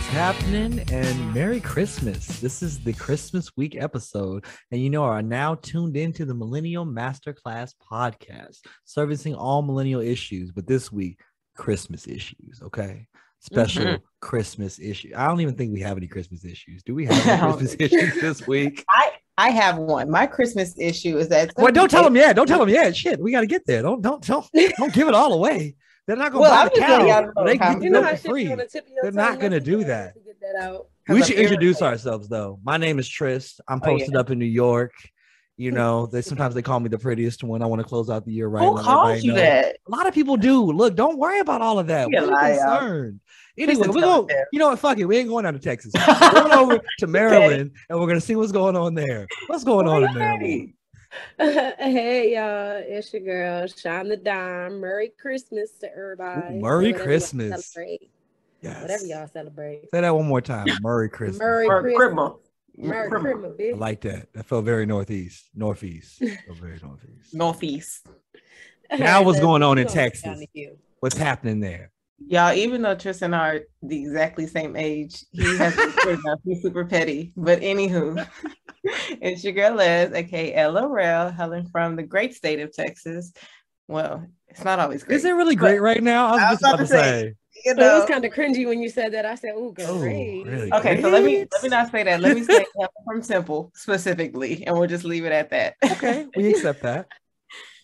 What's going on? What's happening? And Merry Christmas. This is the Christmas week episode. And you know, are now tuned into the Millennial Masterclass podcast, servicing all millennial issues. But this week, Christmas issues. Okay. Special Mhm. Christmas issue. I don't even think we have any Christmas issues. Do we have any Christmas issues this week? I I have one. My Christmas issue is that. Well, don't tell them yet. Don't tell them yet. Shit, we got to get there. Don't don't don't don't give it all away. They're not gonna Well, buy the cow. They how- can You get know it how for shit free. be on the tip of your They're not gonna do that. to get that out. We 'Cause should introduce ourselves though. My name is Tris. I'm Oh, yeah. posted up in New York. You know, they sometimes they call me the prettiest one. I want to close out the year right. Who let calls everybody you know. that? A lot of people do. Look, don't worry about all of that. We're liar. concerned. Anyway, we're going. You know what? Fuck it. We ain't going down to Texas. We're going over to Maryland, and we're gonna see what's going on there. What's going on in Maryland? hey y'all, it's your girl Sean the Dime. Merry Christmas to everybody. Ooh, Merry Whatever Christmas. celebrate. Yes. Whatever y'all celebrate. Say that one more time. Merry Christmas. Merry Or Christmas. Merry Criminal. Christmas, I like that. That felt very northeast, northeast. Very northeast. Northeast. Now what's going on in Texas? down to you. What's happening there? Y'all, even though Tristan and I are the exactly same age, he has he's super petty. But anywho, it's your girl Les, aka LRL, Helen from the great state of Texas. Well, it's not always great. Is it really great right now? I was I was just about to about to say. say, you It was kind of cringy when you said that. I said, "Ooh, Oh, great." really? Okay, so let me let me not say that. Let me say Helen from Temple specifically, and we'll just leave it at that. Okay, we accept that.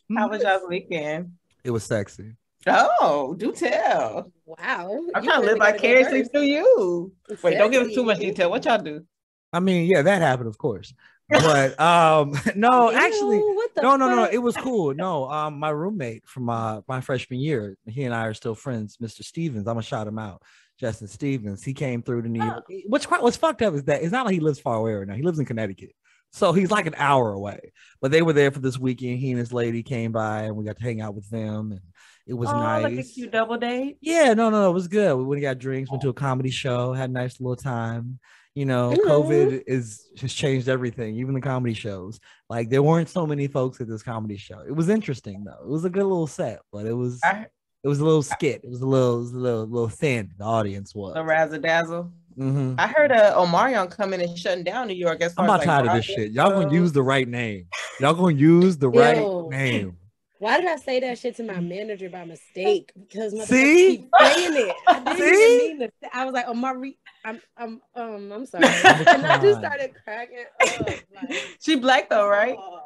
How was y'all's weekend? It was sexy. Oh, do tell. Wow. I'm You trying to live really gotta vicariously through you. Wait, don't give us too much detail. What y'all do? I mean, yeah, that happened, of course. But um, no, actually, Ew, the no, no, no. It was cool. No, um, my roommate from uh, my freshman year, he and I are still friends. Mr. Stevens, I'm gonna shout him out. Justin Stevens. He came through to New York. What's quite what's fucked up is that it's not like he lives far away right now. He lives in Connecticut, so he's like an hour away. But they were there for this weekend. He and his lady came by, and we got to hang out with them, and it was oh, nice. Like a cute double date. Yeah, no, no, no it was good. We went and got drinks, went to a comedy show, had a nice little time. You know, Mhm. COVID is has changed everything, even the comedy shows. Like there weren't so many folks at this comedy show. It was interesting though. It was a good little set, but it was I, it was a little skit. It was a little, was a little, little thin. The audience was. a razzle dazzle. Mhm. I heard uh, Omarion coming and shutting down New York. As far I'm as, not like, tired of this shit. Y'all gonna use the right name. Y'all gonna use the right name. Why did I say that shit to my manager by mistake? Because my See? keep saying it. I didn't See? even mean to. I was like, oh my, re- I'm, I'm, um, I'm sorry, and I just started cracking up. Like, She black though, right? oh.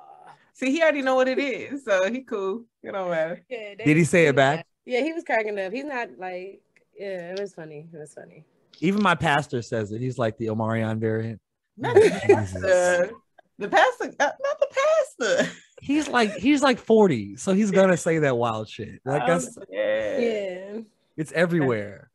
See, he already know what it is, so he cool. It don't matter. Yeah, they Did he say it doing back? that. Yeah, he was cracking up. He's not like, yeah, it was funny. It was funny. Even my pastor says it. He's like the Omarion variant. Not the pastor. The pastor, uh, not the pastor. He's like he's like 40, so he's gonna say that wild shit. Like that's Um, yeah. Yeah. it's everywhere,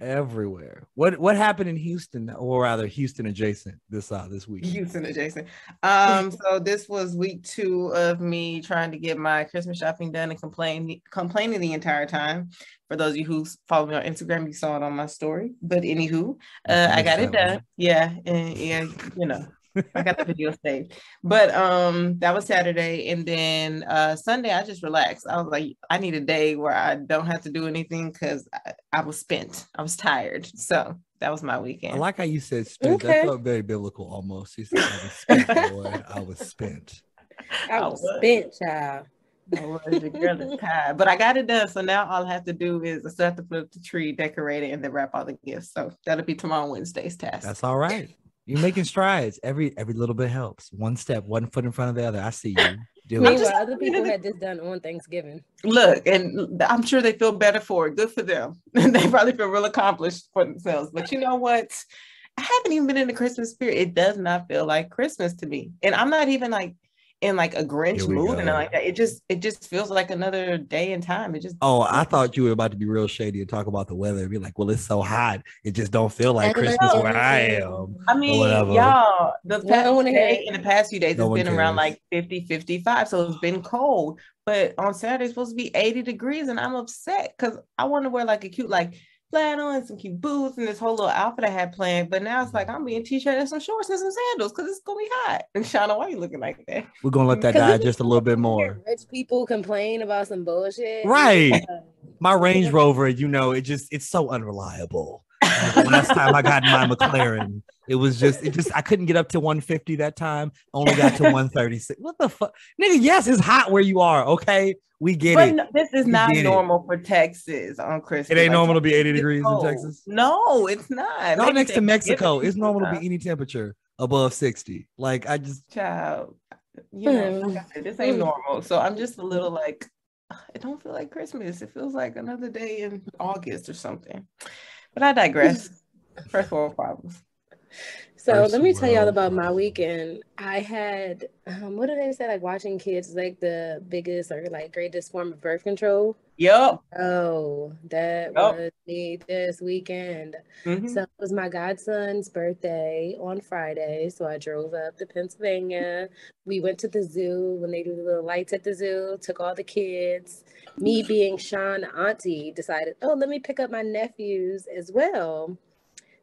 everywhere. What what happened in Houston, or rather Houston adjacent this uh this week? Houston adjacent. Um, so this was week two of me trying to get my Christmas shopping done and complain complaining the entire time. For those of you who follow me on Instagram, you saw it on my story. But anywho, uh, I got it done. Yeah, and yeah, you know. I got the video saved. But um that was Saturday and then uh Sunday I just relaxed. I was like I need a day where I don't have to do anything cuz I, I was spent. I was tired. So that was my weekend. I like how you said spent. Okay. That felt very biblical almost. You said I was spent, boy. I was spent. I I was was. spent, child. I was the girl is tired. But I got it done. So now all I have to do is I still have to put up the tree, decorate it, and then wrap all the gifts. So that'll be tomorrow Wednesday's task. That's all right. You're making strides. Every every little bit helps. One step, one foot in front of the other. I see you. Do I'm it. just- Meanwhile, other people had this done on Thanksgiving. Look, and I'm sure they feel better for it. Good for them. And they probably feel real accomplished for themselves. But you know what? I haven't even been in the Christmas spirit. It does not feel like Christmas to me. And I'm not even like in like a Grinch Here we mood and go. like that. It just it just feels like another day in time. It just Oh, I thought you were about to be real shady and talk about the weather and be like, well, it's so hot. It just don't feel like Christmas where I am. I mean, whatever. y'all, the past don't wanna hear day, in the past few days, No it's one been around like 50, 55. So it's been cold. But on Saturday, it's supposed to be 80 degrees. And I'm upset because I want to wear like a cute, like flannel and some cute boots and this whole little outfit I had planned. But now it's like I'm being t-shirt and some shorts and some sandals because it's gonna be hot. And Shauna, why are you looking like that? We're gonna let that die just a little bit more. Hear Rich people complain about some bullshit. Right. My Range Rover, you know, it just it's so unreliable. last time I got my McLaren, it was just it just I couldn't get up to 150 that time. Only got to 136. What the fuck, nigga? Yes, it's hot where you are. Okay, we get But it. no, this is We not get it. normal for Texas on Christmas. It ain't Like, normal to be 80 it's degrees in. Texas. No, it's not. Not Maybe next to Mexico. Thanksgiving, It's normal to be any temperature above 60. Like I just child. You know, Hmm. like said, this ain't Hmm. normal. So I'm just a little like, it don't feel like Christmas. It feels like another day in August or something. But I digress. First world problems. So First let me tell y'all about my weekend. I had um, what do they say? Like watching kids is like the biggest or like greatest form of birth control. Yup. Oh, that Yup. was me this weekend. Mhm. So it was my godson's birthday on Friday. So I drove up to Pennsylvania. We went to the zoo when they do the little lights at the zoo, took all the kids. Me being Sean auntie decided, oh, let me pick up my nephews as well.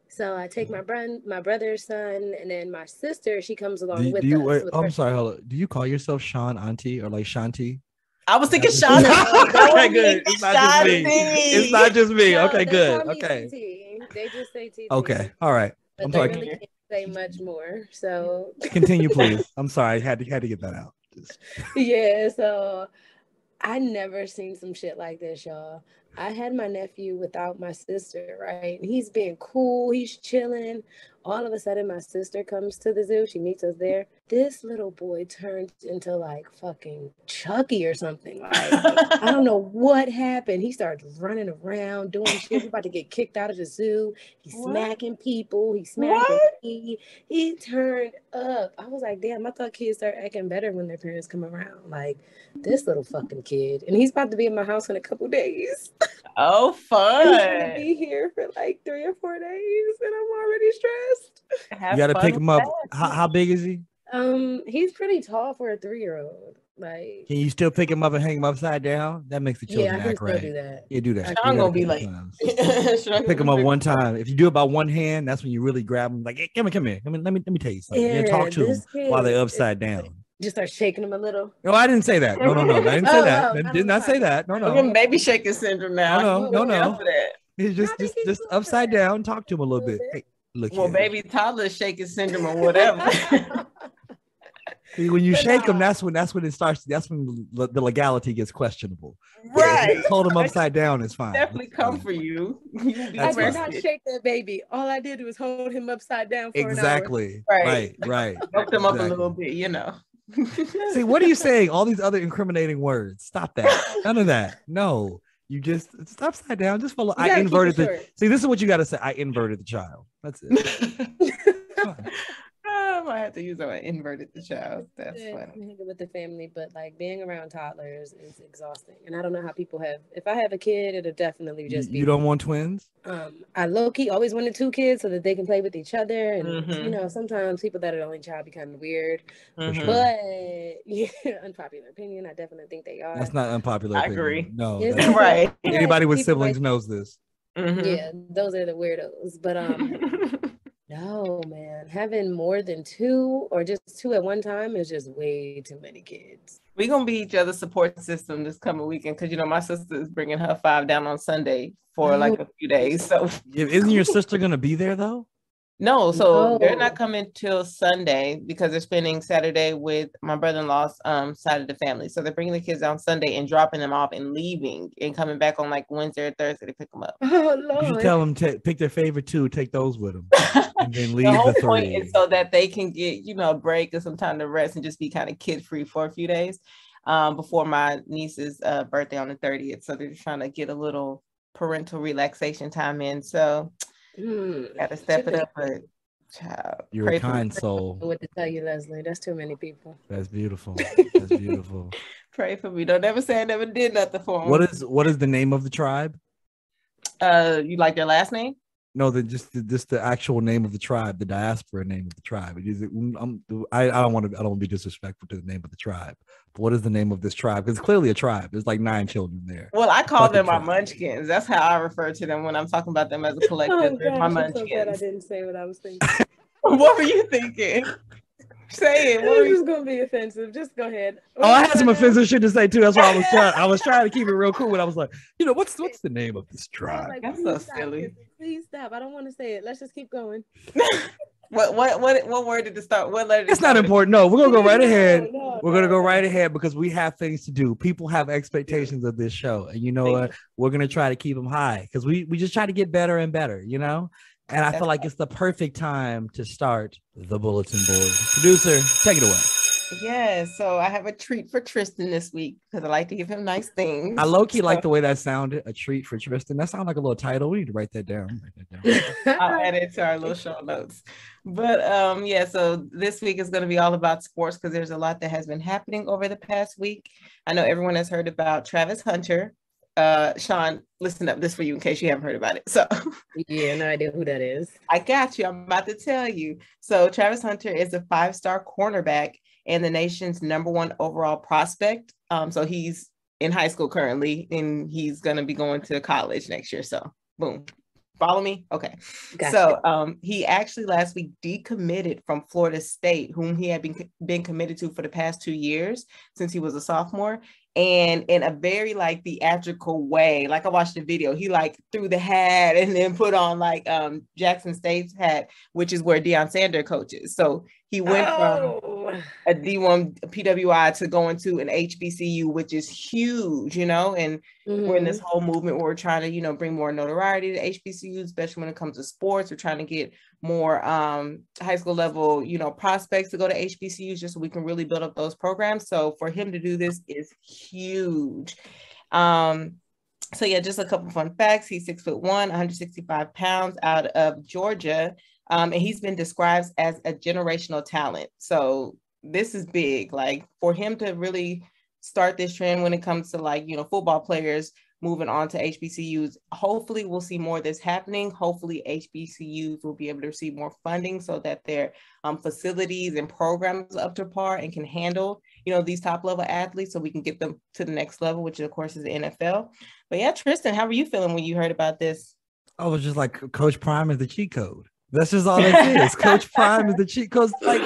So I take mm-hmm. my brother, my brother's son, and then my sister. She comes along do, with do you us. wait, with I'm her- sorry, hold on. Do you call yourself Sean Auntie or like Shanti? I was thinking That's- Sean. Okay, good. It's not just me. It's not just me. No, okay, good. Okay. TT. They just say TT. Okay. All right. But I'm they sorry. really can't say much more. So Continue, please. I'm sorry. I had to had to get that out. Just- yeah, so I never seen some shit like this, y'all. I had my nephew without my sister, right? And he's being cool, he's chilling. All of a sudden, my sister comes to the zoo. She meets us there. This little boy turns into like fucking Chucky or something. Like, I don't know what happened. He starts running around doing shit. He about to get kicked out of the zoo. He's What? smacking people. He's smacking me. He turned up. I was like, damn, I thought kids start acting better when their parents come around. Like this little fucking kid. And he's about to be in my house in a couple days. oh, He's gonna fun. be here for like three or four days, and I'm already stressed. Have you got to pick him up. How, how big is he? Um, he's pretty tall for a three year old. Like, Can you still pick him up and hang him upside down? That makes the children yeah, I can act still right. do that. Yeah, do that. I'm gonna be like- him up. Sean Pick him up one time. If you do it by one hand, that's when you really grab him. Like, hey, come here, come here. Come here. Let me let me tell you something. Yeah, talk to him this while they're upside down. Just start shaking him a little. No, I didn't say that. No, no, no. I didn't say Oh, that. oh, I did on not say that. No, We're no. getting baby shaking syndrome now. No, no, no, Look no. out for that. It's just just, he's just upside that. down. Talk to him a little Little bit. bit. Hey, look Well, here. baby toddler shaking syndrome or whatever. See, when you But shake him, nah. that's when that's when it starts. That's when the, the legality gets questionable. right. Hold him upside down is fine. Definitely That's come fine. for you. You will I did fine. not arrested. shake that baby. All I did was hold him upside down for an hour. Exactly. Right. Right. Right. Woke them up a little bit, you know. See, what are you saying? All these other incriminating words. Stop that. None of that. No. You just it's upside down. Just follow. I inverted the. See, this is what you got to say. I inverted the child. That's it. Fine. I might have to use that inverted the child. That's Yeah, funny. I'm hanging with the family, but like being around toddlers is exhausting. And I don't know how people have. If I have a kid, it'll definitely You, just be. you don't want twins? Um, I low key always wanted two kids so that they can play with each other. And you Mhm. know, sometimes people that are the only child be kind of weird. Mhm. But yeah, unpopular opinion. I definitely think they are. That's not unpopular. I opinion. agree. No. Right. Anybody with People siblings like- knows this. Mhm. Yeah, those are the weirdos. But um, no, man, having more than two or just two at one time is just way too many kids. We're gonna be each other's support system this coming weekend because you know my sister is bringing her five down on Sunday for like a few days. So Isn't your sister gonna be there though? No, so they're not coming till Sunday because they're spending Saturday with my brother-in-law's um side of the family. So they're bringing the kids on Sunday and dropping them off and leaving and coming back on like Wednesday or Thursday to pick them up. Oh You Lord. should tell them to pick their favorite two, take those with them, and then leave the whole the point three. is so that they can get you know a break and some time to rest and just be kind of kid free for a few days um, before my niece's uh, birthday on the 30th so they're just trying to get a little parental relaxation time in so Hmm. gotta step it up but child You're pray a kind soul. know what to tell you, Leslie? That's too many people. That's beautiful. That's beautiful. pray for me don't ever say i never did nothing for them What is what is the name of the tribe? uh you like their last name No, the just the, just the actual name of the tribe, the diaspora name of the tribe. Is it, um, I I don't want to I don't want to be disrespectful to the name of the tribe. But what is the name of this tribe? Because clearly a tribe. There's like nine children there. well i call Fucking them my munchkins that's how i refer to them when i'm talking about them as a collective Oh They're my gosh, I'm so I didn't say what I was thinking. what were you thinking Say it. What This are you gonna be offensive. Just go ahead. Oh, I had some offensive shit to say too. That's why I was trying. I was trying to keep it real cool. And I was like, you know, what's what's the name of this I was tribe? like, That's so stop, silly. Please stop. I don't want to say it. Let's just keep going. what what what what word did it start? What letter? did It's not important. No, we're gonna go right ahead. no, We're gonna go right ahead because we have things to do. People have expectations of this show, and you know Thank what? We're gonna try to keep them high because we we just try to get better and better. You know, and I That's feel like it's the perfect time to start the bulletin board. Producer, take it away. Yes. So I have a treat for Tristan this week because I like to give him nice things. I low key like the way that sounded. A treat for Tristan. That sounds like a little title. We need to write that down. Write that down. I'll add it to our little show notes. But um, yeah, so this week is going to be all about sports because there's a lot that has been happening over the past week. I know everyone has heard about Travis Hunter. Uh, Sean, listen up this for you in case you haven't heard about it. So yeah, no idea who that is. I got you. I'm about to tell you. So Travis Hunter is a five-star cornerback and the nation's number one overall prospect. Um, so he's in high school currently, and he's gonna be going to college next year. So boom. Follow me? Okay. Gotcha. So um, he actually last week decommitted from Florida State, whom he had been been committed to for the past two years since he was a sophomore. And in a very like theatrical way, like I watched the video, he like threw the hat and then put on like um Jackson State's hat, which is where Deion Sander coaches. So he went from Oh. a D1 PWI to going to an HBCU, which is huge, you know, and we're in this whole movement where we're trying to, you know, bring more notoriety to HBCUs, especially when it comes to sports. We're trying to get more um, high school level, you know, prospects to go to HBCUs just so we can really build up those programs. So for him to do this is huge. Um, so yeah, just a couple fun facts. He's six foot one, 165 pounds out of Georgia. Um, and he's been described as a generational talent. So this is big. Like for him to really start this trend when it comes to like, you know, football players moving on to HBCUs. Hopefully we'll see more of this happening. Hopefully HBCUs will be able to receive more funding so that their um, facilities and programs are up to par and can handle, you know, these top level athletes so we can get them to the next level, which of course is the NFL. But yeah, Tristan, how were you feeling when you heard about this? I was just like, Coach Prime is the cheat code. That's just all it is. Coach Prime is the cheat code. Like,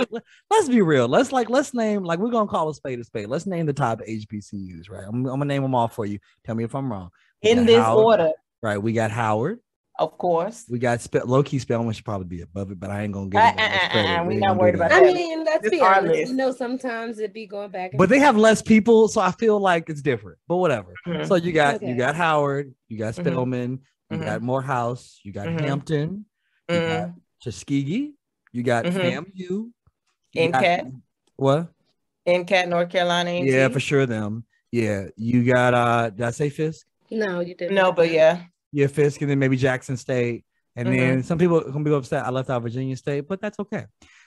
let's be real. Let's like, let's name like we're gonna call a spade a spade. Let's name the top HBCUs, right? I'm, I'm gonna name them all for you. Tell me if I'm wrong. We In this Howard, order, right? We got Howard. of course. We got spe- low key Spelman should probably be above it, but I ain't gonna give Uh, it that uh, uh, uh, we ain't not gonna do worried that. about I mean, let's This be honest. list. You know, sometimes it be going back. and But they have less people, so I feel like it's different. But whatever. Mhm. So you got you got Howard, you got Mhm. Spelman, you Mhm. got Morehouse, you got Mhm. Hampton, you Mm. got Tuskegee, you got Mhm. FAMU, you And got- Cat? What? in Cat, North Carolina. A&T. Yeah, for sure. Them. Yeah, you got. uh Did I say Fisk? No, you didn't. No, but yeah. Yeah, Fisk, and then maybe Jackson State, and Mhm. then some people gonna be upset I left out Virginia State, but that's okay.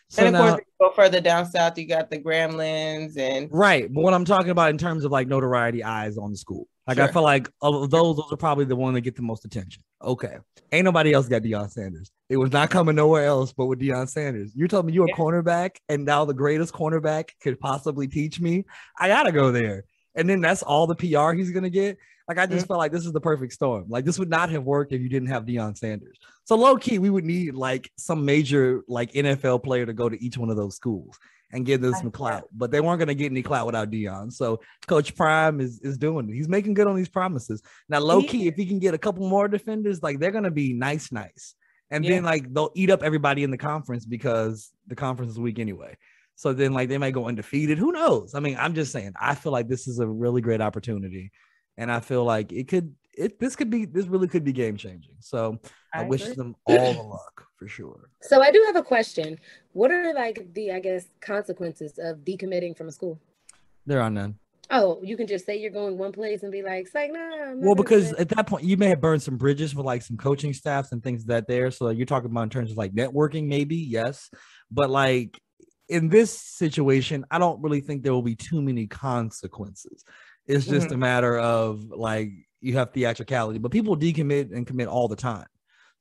So and of now, course, you go further down south, you got the Gremlins and right, but what I'm talking about in terms of like notoriety, eyes on the school. Like I feel like of those, those are probably the one that get the most attention. Okay, ain't nobody else got Deion Sanders. It was not coming nowhere else but with Deion Sanders. You're telling me you're a Yeah. cornerback, and now the greatest cornerback could possibly teach me. I gotta go there, and then that's all the PR he's gonna get. Like I just felt like this is the perfect storm. Like this would not have worked if you didn't have Deion Sanders. So low key, we would need like some major like NFL player to go to each one of those schools and give them some clout. But they weren't gonna get any clout without Deion. So Coach Prime is is doing it. He's making good on these promises. Now, low key, if he can get a couple more defenders, like they're gonna be nice, nice. And Yeah. then like they'll eat up everybody in the conference because the conference is weak anyway. So then like they might go undefeated. Who knows? I mean, I'm just saying, I feel like this is a really great opportunity. And I feel like it could it this could be this really could be game changing. So I, I wish agree. them all the luck for sure. So I do have a question. What are like the I guess consequences of decommitting from a school? There are none. Oh, you can just say you're going one place and be like, "Psych, nah." Well, because at that point you may have burned some bridges with like some coaching staffs and things that there. So you're talking about in terms of like networking, maybe yes, but like in this situation, I don't really think there will be too many consequences. It's just Mhm. a matter of like you have theatricality, but people decommit and commit all the time.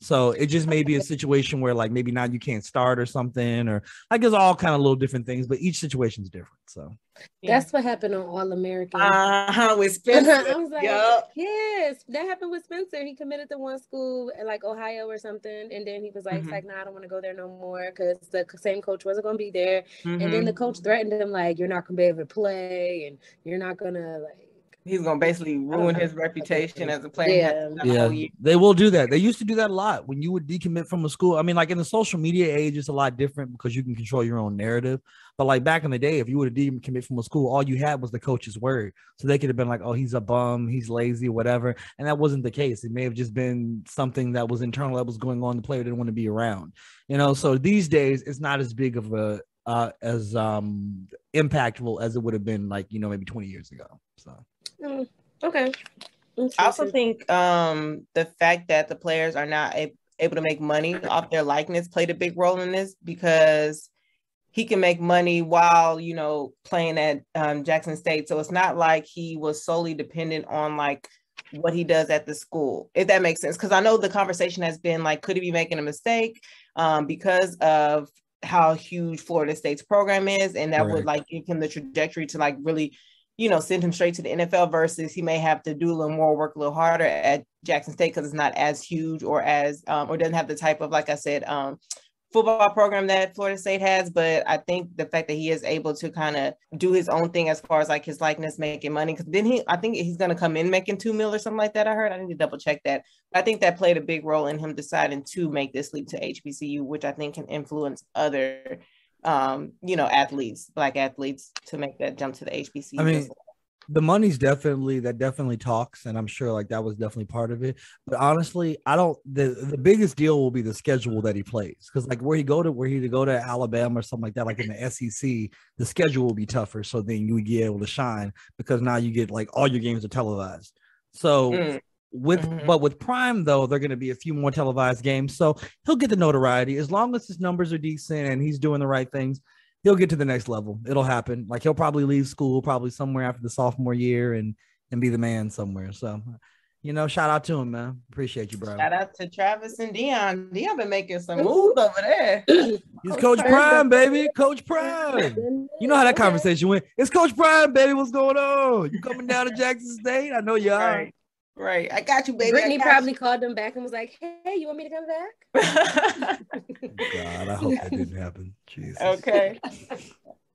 So it just may be a situation where like maybe now you can't start or something, or I guess all kind of little different things, but each situation is different. So that's what happened on All American. Uh huh. With Spencer. I was like, yep. yes, that happened with Spencer. He committed to one school in like Ohio or something, and then he was like, mm-hmm. like, nah, I don't want to go there no more because the same coach wasn't going to be there. Mm-hmm. And then the mm-hmm. coach threatened him like, you're not going to be able to play, and you're not going to like he's gonna basically ruin his reputation as a player. Yeah, yeah. they will do that. They used to do that a lot when you would decommit from a school. I mean, like in the social media age, it's a lot different because you can control your own narrative. But like back in the day, if you would have decommit from a school, all you had was the coach's word. So they could have been like, "Oh, he's a bum, he's lazy, whatever," and that wasn't the case. It may have just been something that was internal that was going on. The player didn't want to be around, you know. So these days, it's not as big of a uh, as um impactful as it would have been like you know maybe 20 years ago. So. Mm, okay. I also think um, the fact that the players are not a- able to make money off their likeness played a big role in this because he can make money while you know playing at um, Jackson State. So it's not like he was solely dependent on like what he does at the school, if that makes sense. Because I know the conversation has been like, could he be making a mistake um, because of how huge Florida State's program is, and that right. would like give him the trajectory to like really you know, send him straight to the NFL versus he may have to do a little more, work a little harder at Jackson State because it's not as huge or as um, or doesn't have the type of like I said um, football program that Florida State has. But I think the fact that he is able to kind of do his own thing as far as like his likeness making money because then he I think he's going to come in making two mil or something like that. I heard I need to double check that. But I think that played a big role in him deciding to make this leap to HBCU, which I think can influence other um, you know, athletes, black athletes to make that jump to the HBCU. I mean, the money's definitely that definitely talks, and I'm sure like that was definitely part of it. But honestly, I don't the the biggest deal will be the schedule that he plays. Because like where he go to where he to go to Alabama or something like that, like in the SEC, the schedule will be tougher. So then you would be able to shine because now you get like all your games are televised. So mm with mm-hmm. but with prime though they're going to be a few more televised games so he'll get the notoriety. As long as his numbers are decent and he's doing the right things he'll get to the next level. It'll happen. Like he'll probably leave school probably somewhere after the sophomore year and and be the man somewhere. So you know shout out to him man. Appreciate you bro. Shout out to travis and deion. Deion been making some moves over there. He's coach prime baby. Coach prime. You know how that conversation went. It's coach prime baby. What's going on? You coming down to jackson state? I know you are. right. Right. I got you, baby. Brittany probably you. called them back and was like, hey, you want me to come back? God, I hope that didn't happen. Jesus. Okay.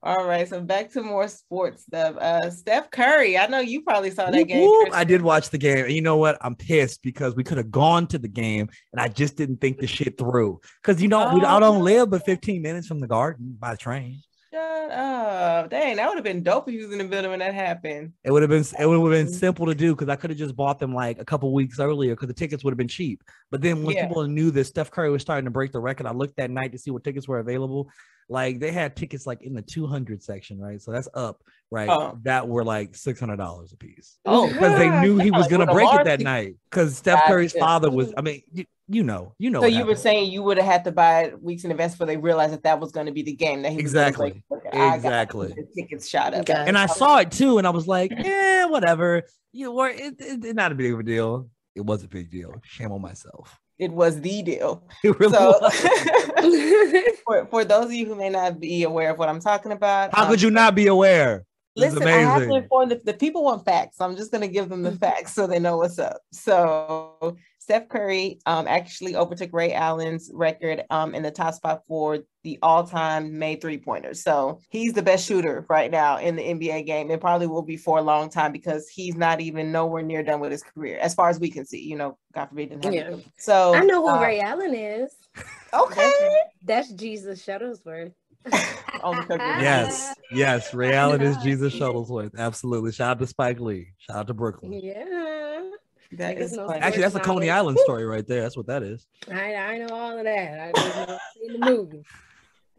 All right, so back to more sports stuff. Uh, Steph Curry, I know you probably saw that whoop, game. Whoop. I did watch the game, and you know what? I'm pissed because we could have gone to the game, and I just didn't think the shit through. Because you know, oh, we, I don't live but 15 minutes from the garden by train. Shut up. Dang, that would have been dope if you was in the building when that happened. It would have been it would have been simple to do because I could have just bought them like a couple weeks earlier because the tickets would have been cheap. But then when yeah. people knew that Steph Curry was starting to break the record, I looked that night to see what tickets were available. Like they had tickets like in the 200 section, right? So that's up, right? Oh. That were like $600 a piece. Oh, oh because they knew he was going to break it that night. Because Steph Curry's father was, I mean, you know, you know. So you were saying you would have had to buy it weeks in advance before they realized that that was going to be the game that he exactly, exactly. tickets shot up, and I saw it too, and I was like, yeah, whatever. You know, it, it, it, not a big of a deal. It was a big deal. Shame on myself. It was the deal. Really so, for, for those of you who may not be aware of what I'm talking about, how um, could you not be aware? Listen, I have to inform the, the people want facts. So I'm just going to give them the facts so they know what's up. So Steph Curry um, actually overtook Ray Allen's record um, in the top spot for the all-time made three-pointers. So he's the best shooter right now in the NBA game, and probably will be for a long time because he's not even nowhere near done with his career, as far as we can see. You know, God forbid. Didn't yeah. So I know who uh, Ray Allen is. Okay, that's, that's Jesus Shuttlesworth. yes, yes. Ray Allen is Jesus Shuttlesworth. Absolutely. Shout out to Spike Lee. Shout out to Brooklyn. Yeah. That is actually that's a Coney Island story right there. That's what that is. I I know all of that. I just know seen the movie.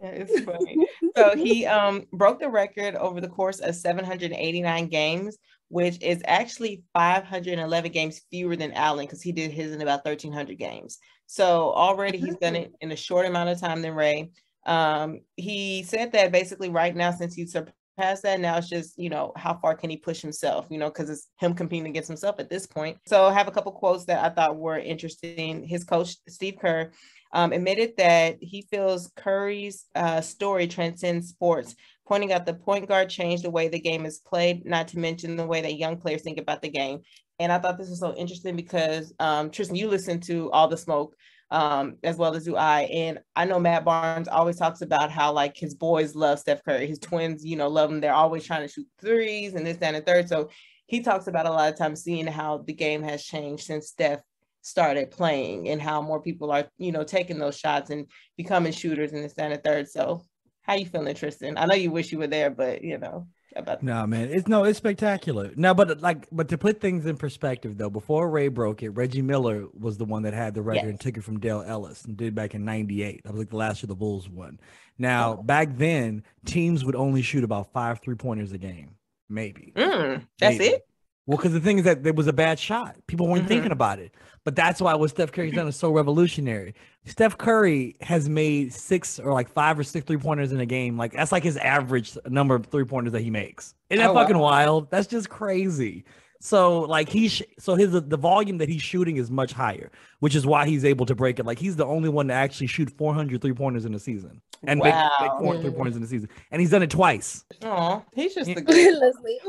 That is funny. so he um broke the record over the course of 789 games, which is actually 511 games fewer than Allen because he did his in about 1300 games. So already he's done it in a short amount of time than Ray. Um, he said that basically right now, since he surpassed past that. Now it's just, you know, how far can he push himself, you know, because it's him competing against himself at this point. So I have a couple quotes that I thought were interesting. His coach, Steve Kerr, um, admitted that he feels Curry's uh, story transcends sports, pointing out the point guard changed the way the game is played, not to mention the way that young players think about the game. And I thought this was so interesting because um, Tristan, you listen to All the Smoke um, as well as do I. And I know Matt Barnes always talks about how like his boys love Steph Curry, his twins, you know, love him. They're always trying to shoot threes and this, that, and the third. So he talks about a lot of times seeing how the game has changed since Steph started playing and how more people are, you know, taking those shots and becoming shooters and this, that, third. So how you feeling, Tristan? I know you wish you were there, but you know about no man it's no it's spectacular now but like but to put things in perspective though before ray broke it reggie miller was the one that had the record yes. and took it from dale ellis and did it back in 98 that was like the last year the bulls won now oh. back then teams would only shoot about five three pointers a game maybe mm, that's maybe. it well, because the thing is that it was a bad shot. People weren't mm-hmm. thinking about it. But that's why what Steph Curry's done is so revolutionary. Steph Curry has made six or like five or six three pointers in a game. Like that's like his average number of three pointers that he makes. Isn't that oh, fucking wow. wild? That's just crazy. So like he sh- so his the volume that he's shooting is much higher, which is why he's able to break it. Like he's the only one to actually shoot 400 three pointers in a season and wow. make, make 400 three pointers in a season, and he's done it twice. Oh, he's just the good Leslie.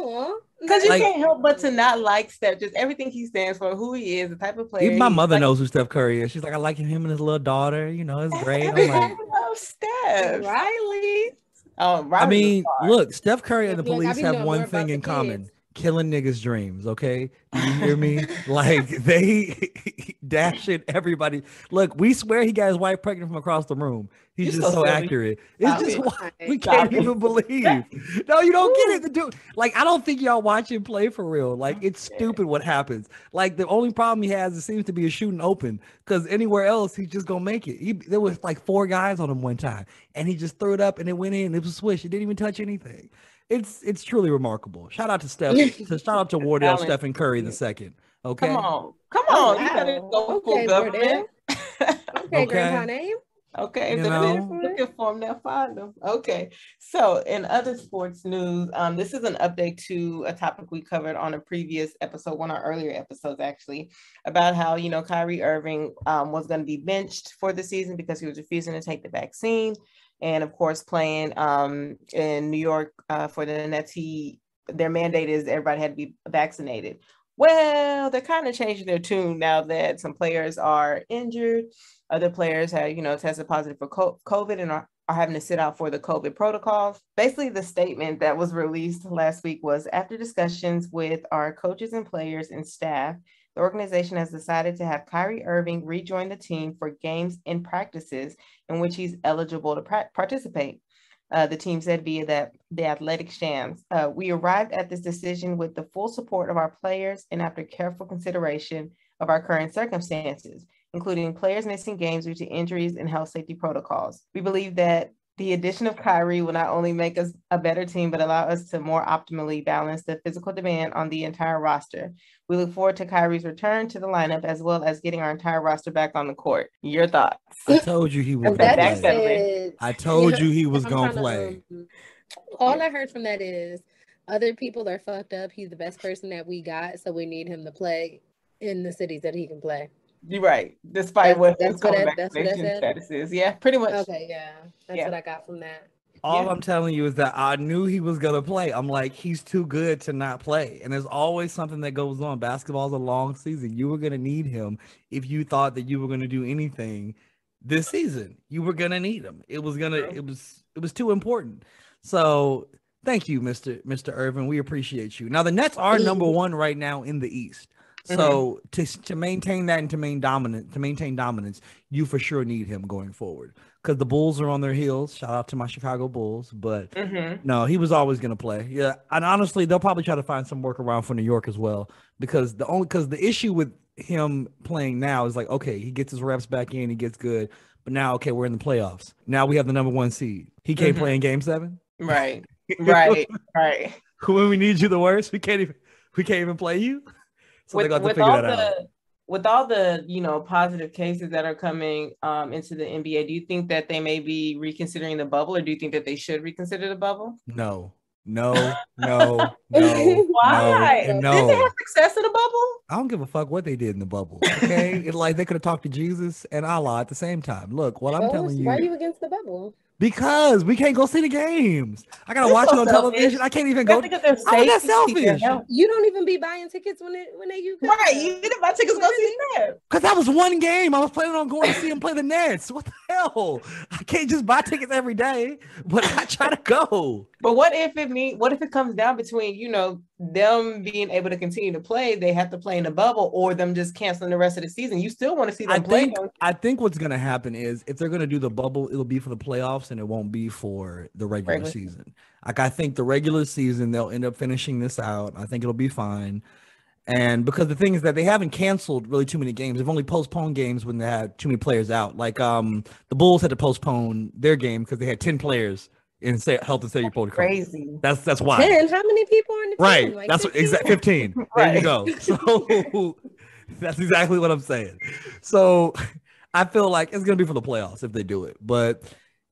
Because you like, can't help but to not like Steph, just everything he stands for, who he is, the type of player. Even my mother like, knows who Steph Curry is. She's like, I like him and his little daughter. You know, it's great. I'm like, love Steph. Riley. Oh, Riley I mean, look, Steph Curry and the police have one thing in common killing niggas' dreams. Okay, do you hear me? like they dashing everybody. Look, we swear he got his wife pregnant from across the room. He's You're just so, so accurate. It's just we can't even believe. No, you don't get it. The dude, like, I don't think y'all watch him play for real. Like, it's stupid what happens. Like, the only problem he has it seems to be a shooting open because anywhere else he's just gonna make it. He there was like four guys on him one time, and he just threw it up and it went in. It was a swish. It didn't even touch anything it's it's truly remarkable. Shout out to Steph. so shout out to Wardell Stephen Curry the second. Okay. Come on. Come on. Oh, you gotta go okay, full government. okay, okay. grandpa name. Okay, if they're looking for them, they'll find them. Okay, so in other sports news, um, this is an update to a topic we covered on a previous episode, one of our earlier episodes actually, about how you know Kyrie Irving um, was going to be benched for the season because he was refusing to take the vaccine and of course playing um, in New York uh, for the Nets. He their mandate is everybody had to be vaccinated. Well, they're kind of changing their tune now that some players are injured. Other players have, you know, tested positive for COVID and are, are having to sit out for the COVID protocols. Basically, the statement that was released last week was after discussions with our coaches and players and staff, the organization has decided to have Kyrie Irving rejoin the team for games and practices in which he's eligible to participate. Uh, the team said via that the athletic shams. Uh, we arrived at this decision with the full support of our players and after careful consideration of our current circumstances, including players missing games due to injuries and health safety protocols. We believe that the addition of Kyrie will not only make us a better team, but allow us to more optimally balance the physical demand on the entire roster. We look forward to Kyrie's return to the lineup as well as getting our entire roster back on the court. Your thoughts? I told you he was going to play. I told you he was going to play. Um, all I heard from that is other people are fucked up. He's the best person that we got, so we need him to play in the cities that he can play. You're right. Despite that's, what that's what, that, that's what status is. Yeah, pretty much. Okay, yeah. That's yeah. what I got from that. All yeah. I'm telling you is that I knew he was gonna play. I'm like, he's too good to not play. And there's always something that goes on. Basketball's a long season. You were gonna need him if you thought that you were gonna do anything this season. You were gonna need him. It was gonna. It was. It was too important. So thank you, Mister Mister Irving. We appreciate you. Now the Nets are number one right now in the East. So mm-hmm. to to maintain that and to maintain dominant to maintain dominance, you for sure need him going forward because the Bulls are on their heels. Shout out to my Chicago Bulls, but mm-hmm. no, he was always going to play. Yeah, and honestly, they'll probably try to find some workaround for New York as well because the only because the issue with him playing now is like okay, he gets his reps back in, he gets good, but now okay, we're in the playoffs. Now we have the number one seed. He can't mm-hmm. play in Game Seven. Right, right, right. when we need you the worst, we can't even we can't even play you. So with, they got to figure that the, out. With all the you know positive cases that are coming um, into the NBA, do you think that they may be reconsidering the bubble, or do you think that they should reconsider the bubble? No, No, no, no. Why? No, no. Did they have success in the bubble? I don't give a fuck what they did in the bubble. Okay, it's like they could have talked to Jesus and Allah at the same time. Look, what I'm telling you, Why are you against the bubble? Because we can't go see the games. I gotta You're watch so it on selfish. television. I can't even go. That's because they're that safe to keep their selfish? You don't even be buying tickets when it when they you come Right, you didn't buy tickets to go see that. Cause that was one game. I was planning on going to see him play the Nets. What the hell? I can't just buy tickets every day, but I try to go. But what if it mean? What if it comes down between you know them being able to continue to play? They have to play in the bubble, or them just canceling the rest of the season. You still want to see them I play. think. I think what's gonna happen is if they're gonna do the bubble, it'll be for the playoffs and it won't be for the regular Regular. season. Like I think the regular season they'll end up finishing this out. I think it'll be fine. And because the thing is that they haven't canceled really too many games. They've only postponed games when they had too many players out. Like um the Bulls had to postpone their game because they had 10 players in sa- health and safety protocol. Crazy. That's that's why. Ten? How many people are in the team? Right. Like that's what 15? exact 15. There you go. So that's exactly what I'm saying. So I feel like it's gonna be for the playoffs if they do it. But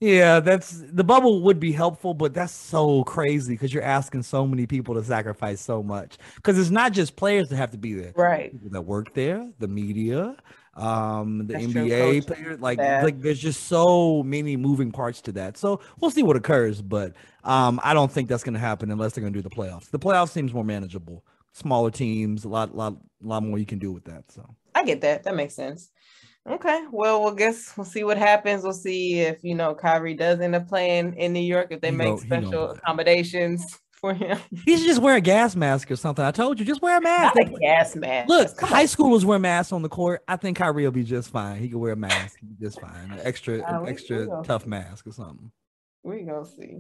yeah, that's the bubble would be helpful, but that's so crazy because you're asking so many people to sacrifice so much. Because it's not just players that have to be there. Right. People that work there, the media, um, the That's NBA players, like staff. like there's just so many moving parts to that. So we'll see what occurs, but um, I don't think that's going to happen unless they're going to do the playoffs. The playoffs seems more manageable, smaller teams, a lot, lot, lot more you can do with that. So I get that. That makes sense. Okay. Well, we'll guess we'll see what happens. We'll see if you know Kyrie does end up playing in New York. If they He make gon- special accommodations for him. he should just wear a gas mask or something. I told you, just wear a mask. Not a gas man. Look, high schoolers wear masks on the court. I think Kyrie will be just fine. He can wear a mask, He'll be just fine. An extra, Uh, an extra tough mask or something. We gonna see.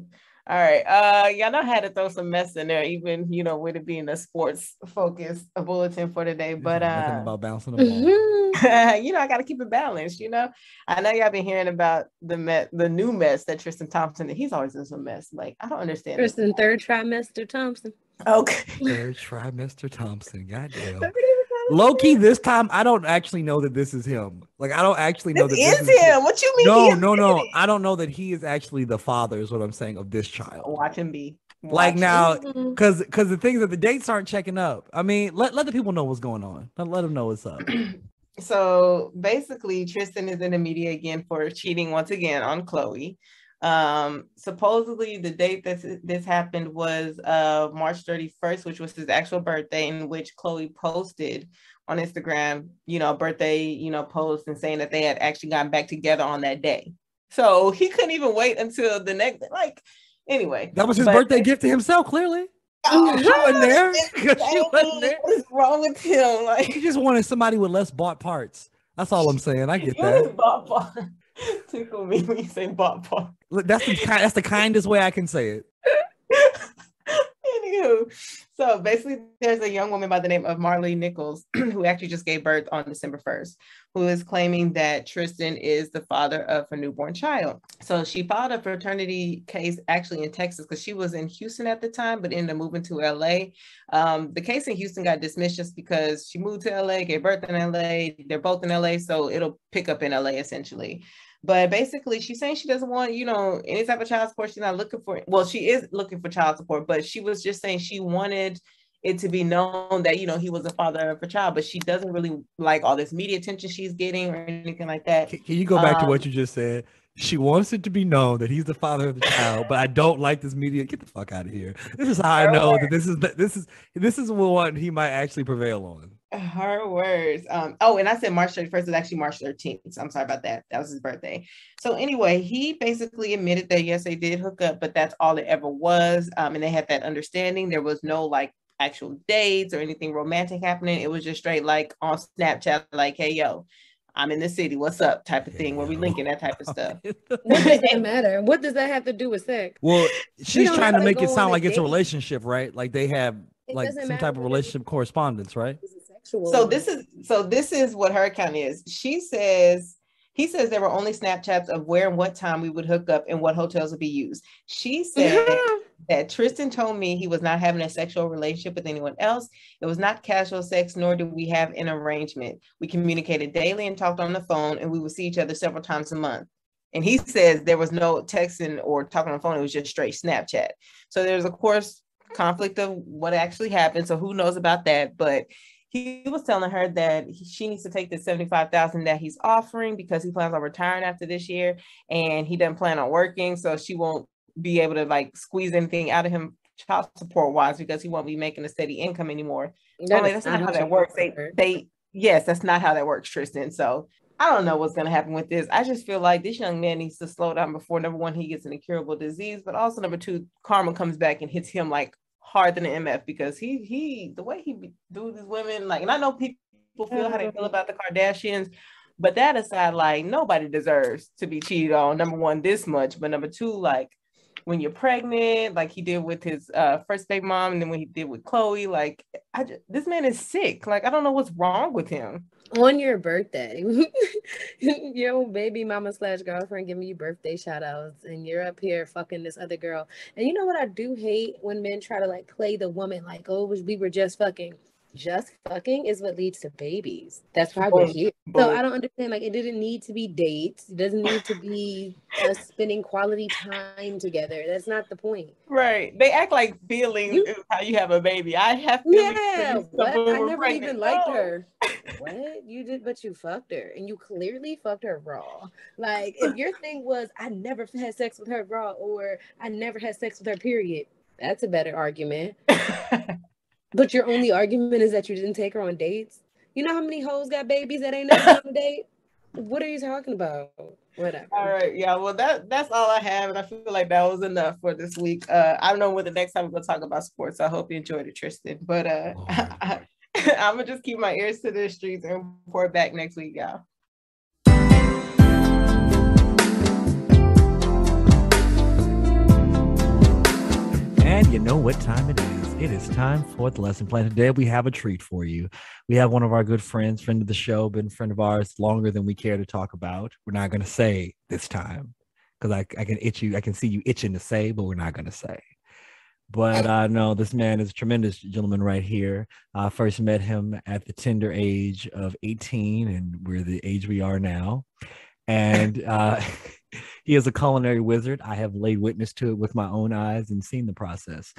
All right. Uh y'all know I had to throw some mess in there, even you know, with it being a sports focus a bulletin for today. But is nothing uh about bouncing the ball. Mhm. you know, I gotta keep it balanced, you know. I know y'all been hearing about the met the new mess that Tristan Thompson he's always in some mess. Like, I don't understand. Tristan third trimester Thompson. Okay. Third trimester Thompson. Goddamn. That's what he was trying to Low key, this time I don't actually know that this is him. Like I don't actually know This that is this is him. What you mean? No, no, no. I don't know that he is actually the father. Is what I'm saying of this child. Watch him be. Like Watch him. now, because because the things that the dates aren't checking up. I mean, let let the people know what's going on. Let, let them know what's up. so basically tristan is in the media again for cheating once again on khloe um supposedly the date that this- happened was uh march 31st which was his actual birthday in which khloe posted on instagram you know birthday you know post and saying that they had actually gotten back together on that day so he couldn't even wait until the next like anyway That was his but- birthday gift to himself. Clearly, Oh, She wasn't there. She wasn't there. What is wrong with him? Like he just wanted somebody with less bought parts. That's all I'm saying. I get that. bot part? Tickle me when you say part. Look, That's the kind. That's the kindest way I can say it. Anywho, so basically, there's a young woman by the name of Maralee Nichols who actually just gave birth on December 1st, who is claiming that Tristan is the father of her newborn child. So she filed a paternity case actually in Texas because she was in Houston at the time, but ended up moving to LA. Um, the case in Houston got dismissed just because she moved to LA, gave birth in LA. They're both in LA, so it'll pick up in LA essentially. But basically, she's saying she doesn't want, you know, any type of child support. She's not looking for. Well, she is looking for child support, but she was just saying she wanted it to be known that you know he was the father of her child, but she doesn't really like all this media attention she's getting or anything like that. Can, you go back to Um, what you just said? She wants it to be known that he's the father of the child, but I don't like this media. Get the fuck out of here. This is how I know that this is this is this is what he might actually prevail on. Her words. Um, oh, and I said March 31st is actually March 13th. So I'm sorry about that. That was his birthday. So anyway, he basically admitted that yes, they did hook up, but that's all it ever was. Um, and they had that understanding. There was no like actual dates or anything romantic happening. It was just straight like on Snapchat, like, hey yo, I'm in the city. What's up? type of thing where we linking that type of stuff. What does that matter? What does that have to do with sex? Well, she's don't trying to to make it sound on a like it's a relationship, right? Like they have It like some type of what it is. relationship correspondence, right? So this is so this is what her account is. She says he says there were only Snapchats of where and what time we would hook up and what hotels would be used. She said that Tristan told me he was not having a sexual relationship with anyone else. It was not casual sex, nor did we have an arrangement. We communicated daily and talked on the phone, and we would see each other several times a month. And he says there was no texting or talking on the phone, it was just straight Snapchat. So there's, of course, conflict of what actually happened. So who knows about that? But he was telling her that she needs to take the 75,000 that he's offering because he plans on retiring after this year and he doesn't plan on working. So she won't be able to like squeeze anything out of him child support wise because he won't be making a steady income anymore. That like, that's not how that works. They, they, yes, that's not how that works, Tristan. So I don't know what's going to happen with this. I just feel like this young man needs to slow down before number one, he gets an incurable disease, but also number two, karma comes back and hits him like hard than the MF because he he the way he do these women like, and I know people feel how they feel about the Kardashians, but that aside, like nobody deserves to be cheated on. Number one, this much, but number two, like when you're pregnant, like he did with his uh, first baby mom, and then when he did with Khloe, like I just, this man is sick. Like I don't know what's wrong with him. On your birthday, your baby mama slash girlfriend giving you birthday shout outs, and you're up here fucking this other girl. And you know what I do hate when men try to like play the woman like, oh, we were just fucking just fucking is what leads to babies. That's why we're here. So I don't understand. Like, it didn't need to be dates. It doesn't need to be us spending quality time together. That's not the point. Right. They act like feelings you, how you have a baby. I have feelings. Yeah. What? I never pregnant. even liked no. her. what? You did, but you fucked her, and you clearly fucked her raw. Like, if your thing was, I never had sex with her raw, or I never had sex with her. Period. That's a better argument. But your only argument is that you didn't take her on dates. You know how many hoes got babies that ain't never on a date? What are you talking about? Whatever. All right, yeah. Well, that that's all I have, and I feel like that was enough for this week. Uh, I don't know when the next time we're gonna talk about sports. So I hope you enjoyed it, Tristan. But uh, I, am gonna just keep my ears to the streets and report back next week, y'all. And you know what time it is. It is time for the lesson plan. Today we have a treat for you. We have one of our good friends, friend of the show, been friend of ours longer than we care to talk about. We're not going to say this time because I, I can itch you. I can see you itching to say, but we're not going to say. But I uh, know this man is a tremendous gentleman right here. I first met him at the tender age of 18, and we're the age we are now. And uh, he is a culinary wizard. I have laid witness to it with my own eyes and seen the process.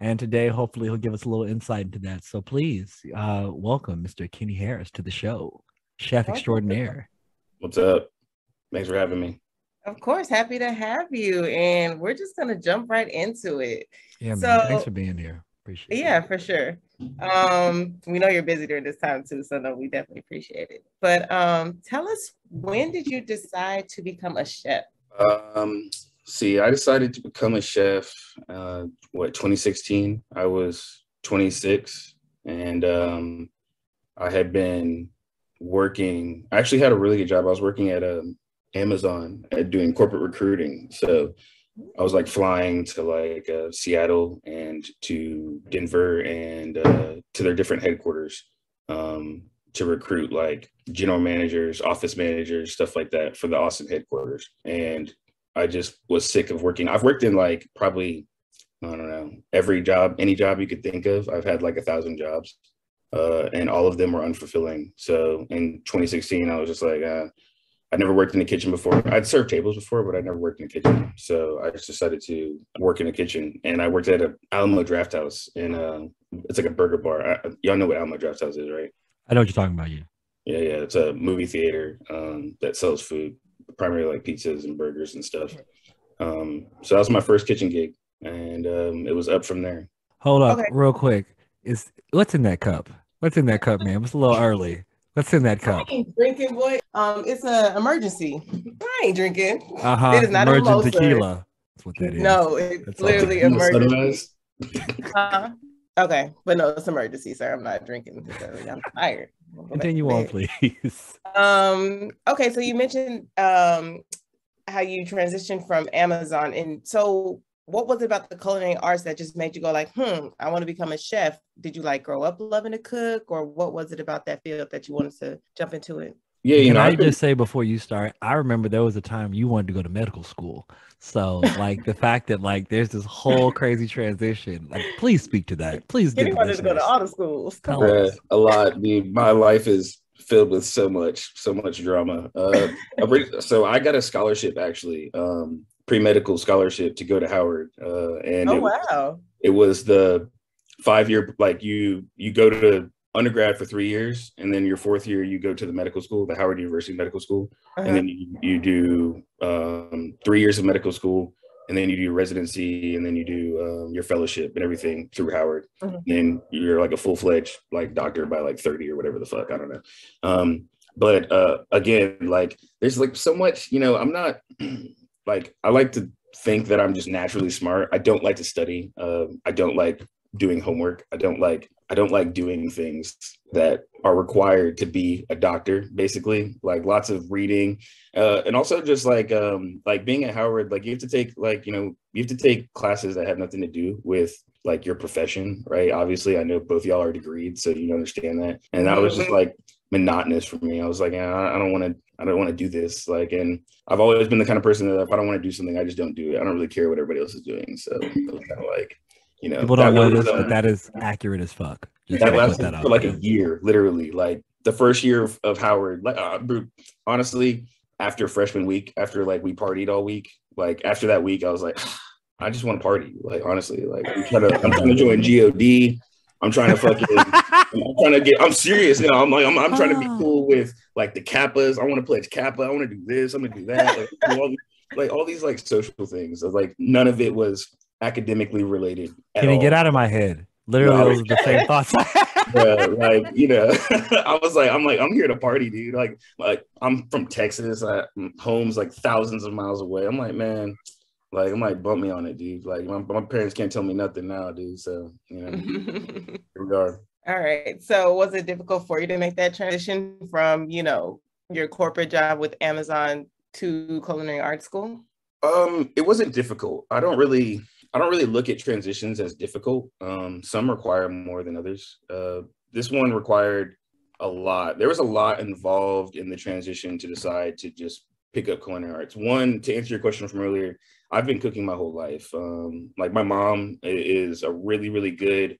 And today, hopefully, he'll give us a little insight into that. So please uh, welcome Mr. Kenny Harris to the show, chef extraordinaire. What's up? Thanks for having me. Of course, happy to have you. And we're just gonna jump right into it. Yeah, so, man, thanks for being here. Appreciate yeah, it. Yeah, for sure. Um, we know you're busy during this time too, so no, we definitely appreciate it. But um, tell us when did you decide to become a chef? Um, see, I decided to become a chef. Uh, what 2016? I was 26, and um, I had been working. I actually had a really good job. I was working at um, Amazon at doing corporate recruiting. So I was like flying to like uh, Seattle and to Denver and uh, to their different headquarters um, to recruit like general managers, office managers, stuff like that for the Austin headquarters. And I just was sick of working. I've worked in like probably, I don't know, every job, any job you could think of. I've had like a thousand jobs uh, and all of them were unfulfilling. So in 2016, I was just like, uh, I never worked in the kitchen before. I'd served tables before, but I never worked in the kitchen. So I just decided to work in the kitchen. And I worked at a Alamo Drafthouse in uh it's like a burger bar. I, y'all know what Alamo Drafthouse is, right? I know what you're talking about, yeah. Yeah, yeah. It's a movie theater um, that sells food primarily like pizzas and burgers and stuff. Um, so that was my first kitchen gig, and um, it was up from there. Hold up, okay. real quick. Is what's in that cup? What's in that cup, man? It's a little early. What's in that cup? I ain't drinking, boy. Um, it's an emergency. I ain't drinking. Uh huh. It is not emergency tequila. That's what that is. No, it's That's literally emergency. uh, okay, but no, it's emergency, sir. I'm not drinking. I'm tired. Continue on, please. Um, okay, so you mentioned um, how you transitioned from Amazon, and so what was it about the culinary arts that just made you go like, hmm, I want to become a chef? Did you like grow up loving to cook, or what was it about that field that you wanted to jump into it? Yeah, you Can know, I, I just say before you start, I remember there was a time you wanted to go to medical school. So like the fact that like there's this whole crazy transition, like please speak to that. Please get wanted to go to auto schools. Uh, a lot. I mean, my life is filled with so much, so much drama. Uh, so I got a scholarship actually, um, pre-medical scholarship to go to Howard. Uh, and oh it, wow, it was the five year like you you go to undergrad for three years, and then your fourth year you go to the medical school, the Howard University Medical School, uh-huh. and then you, you do um, three years of medical school, and then you do residency, and then you do um, your fellowship and everything through Howard. Uh-huh. And then you're like a full fledged like doctor by like thirty or whatever the fuck I don't know. Um, but uh, again, like there's like so much, you know, I'm not like I like to think that I'm just naturally smart. I don't like to study. Uh, I don't like doing homework. I don't like I don't like doing things that are required to be a doctor, basically. Like lots of reading. Uh, and also just like um like being at Howard, like you have to take like, you know, you have to take classes that have nothing to do with like your profession, right? Obviously, I know both y'all are degreed, so you understand that. And that was just like monotonous for me. I was like, I don't want to, I don't want to do this. Like, and I've always been the kind of person that if I don't want to do something, I just don't do it. I don't really care what everybody else is doing. So kind of like, you know, people don't know this, but that is accurate as fuck. Just that lasted that for like a year, literally. Like the first year of, of Howard, like uh, honestly, after freshman week, after like we partied all week, like after that week, I was like, I just want to party. Like honestly, like I'm trying to, I'm trying to join God. I'm trying to fucking, I'm trying to get, I'm serious. You know, I'm like, I'm, I'm trying to be oh. cool with like the Kappas. I want to pledge Kappa. I want to do this. I'm gonna do that. Like, do all, like all these like social things. Like none of it was academically related. Can you get out of my head? Literally, no, those are the same thoughts. yeah, like you know, I was like, I'm like, I'm here to party, dude. Like, like I'm from Texas. I, home's like thousands of miles away. I'm like, man, like I'm like, bump me on it, dude. Like my, my parents can't tell me nothing now, dude. So you know, here we are. All right. So was it difficult for you to make that transition from, you know, your corporate job with Amazon to culinary art school? Um, it wasn't difficult. I don't really I don't really look at transitions as difficult. Um, some require more than others. Uh, this one required a lot. There was a lot involved in the transition to decide to just pick up culinary arts. One, to answer your question from earlier, I've been cooking my whole life. Um, like my mom is a really, really good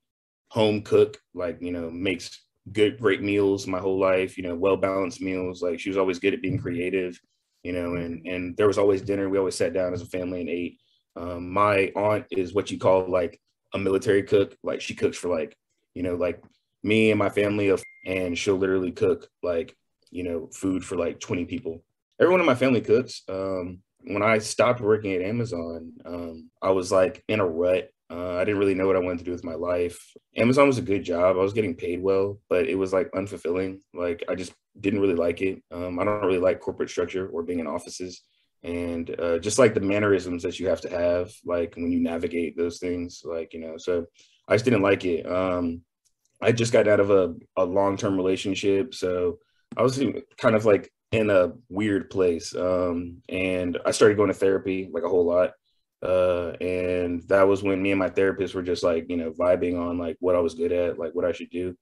home cook. Like you know, makes good, great meals my whole life. You know, well balanced meals. Like she was always good at being creative. You know, and and there was always dinner. We always sat down as a family and ate. Um, my aunt is what you call like a military cook. Like she cooks for like, you know, like me and my family of, and she'll literally cook like, you know, food for like 20 people. Everyone in my family cooks. Um, when I stopped working at Amazon, um, I was like in a rut. Uh, I didn't really know what I wanted to do with my life. Amazon was a good job. I was getting paid well, but it was like unfulfilling. Like I just didn't really like it. Um, I don't really like corporate structure or being in offices and uh, just like the mannerisms that you have to have like when you navigate those things like you know so i just didn't like it. Um i just got out of a, a long-term relationship so i was kind of like in a weird place. Um and i started going to therapy like a whole lot. Uh and that was when me and my therapist were just like you know vibing on like what i was good at like what i should do.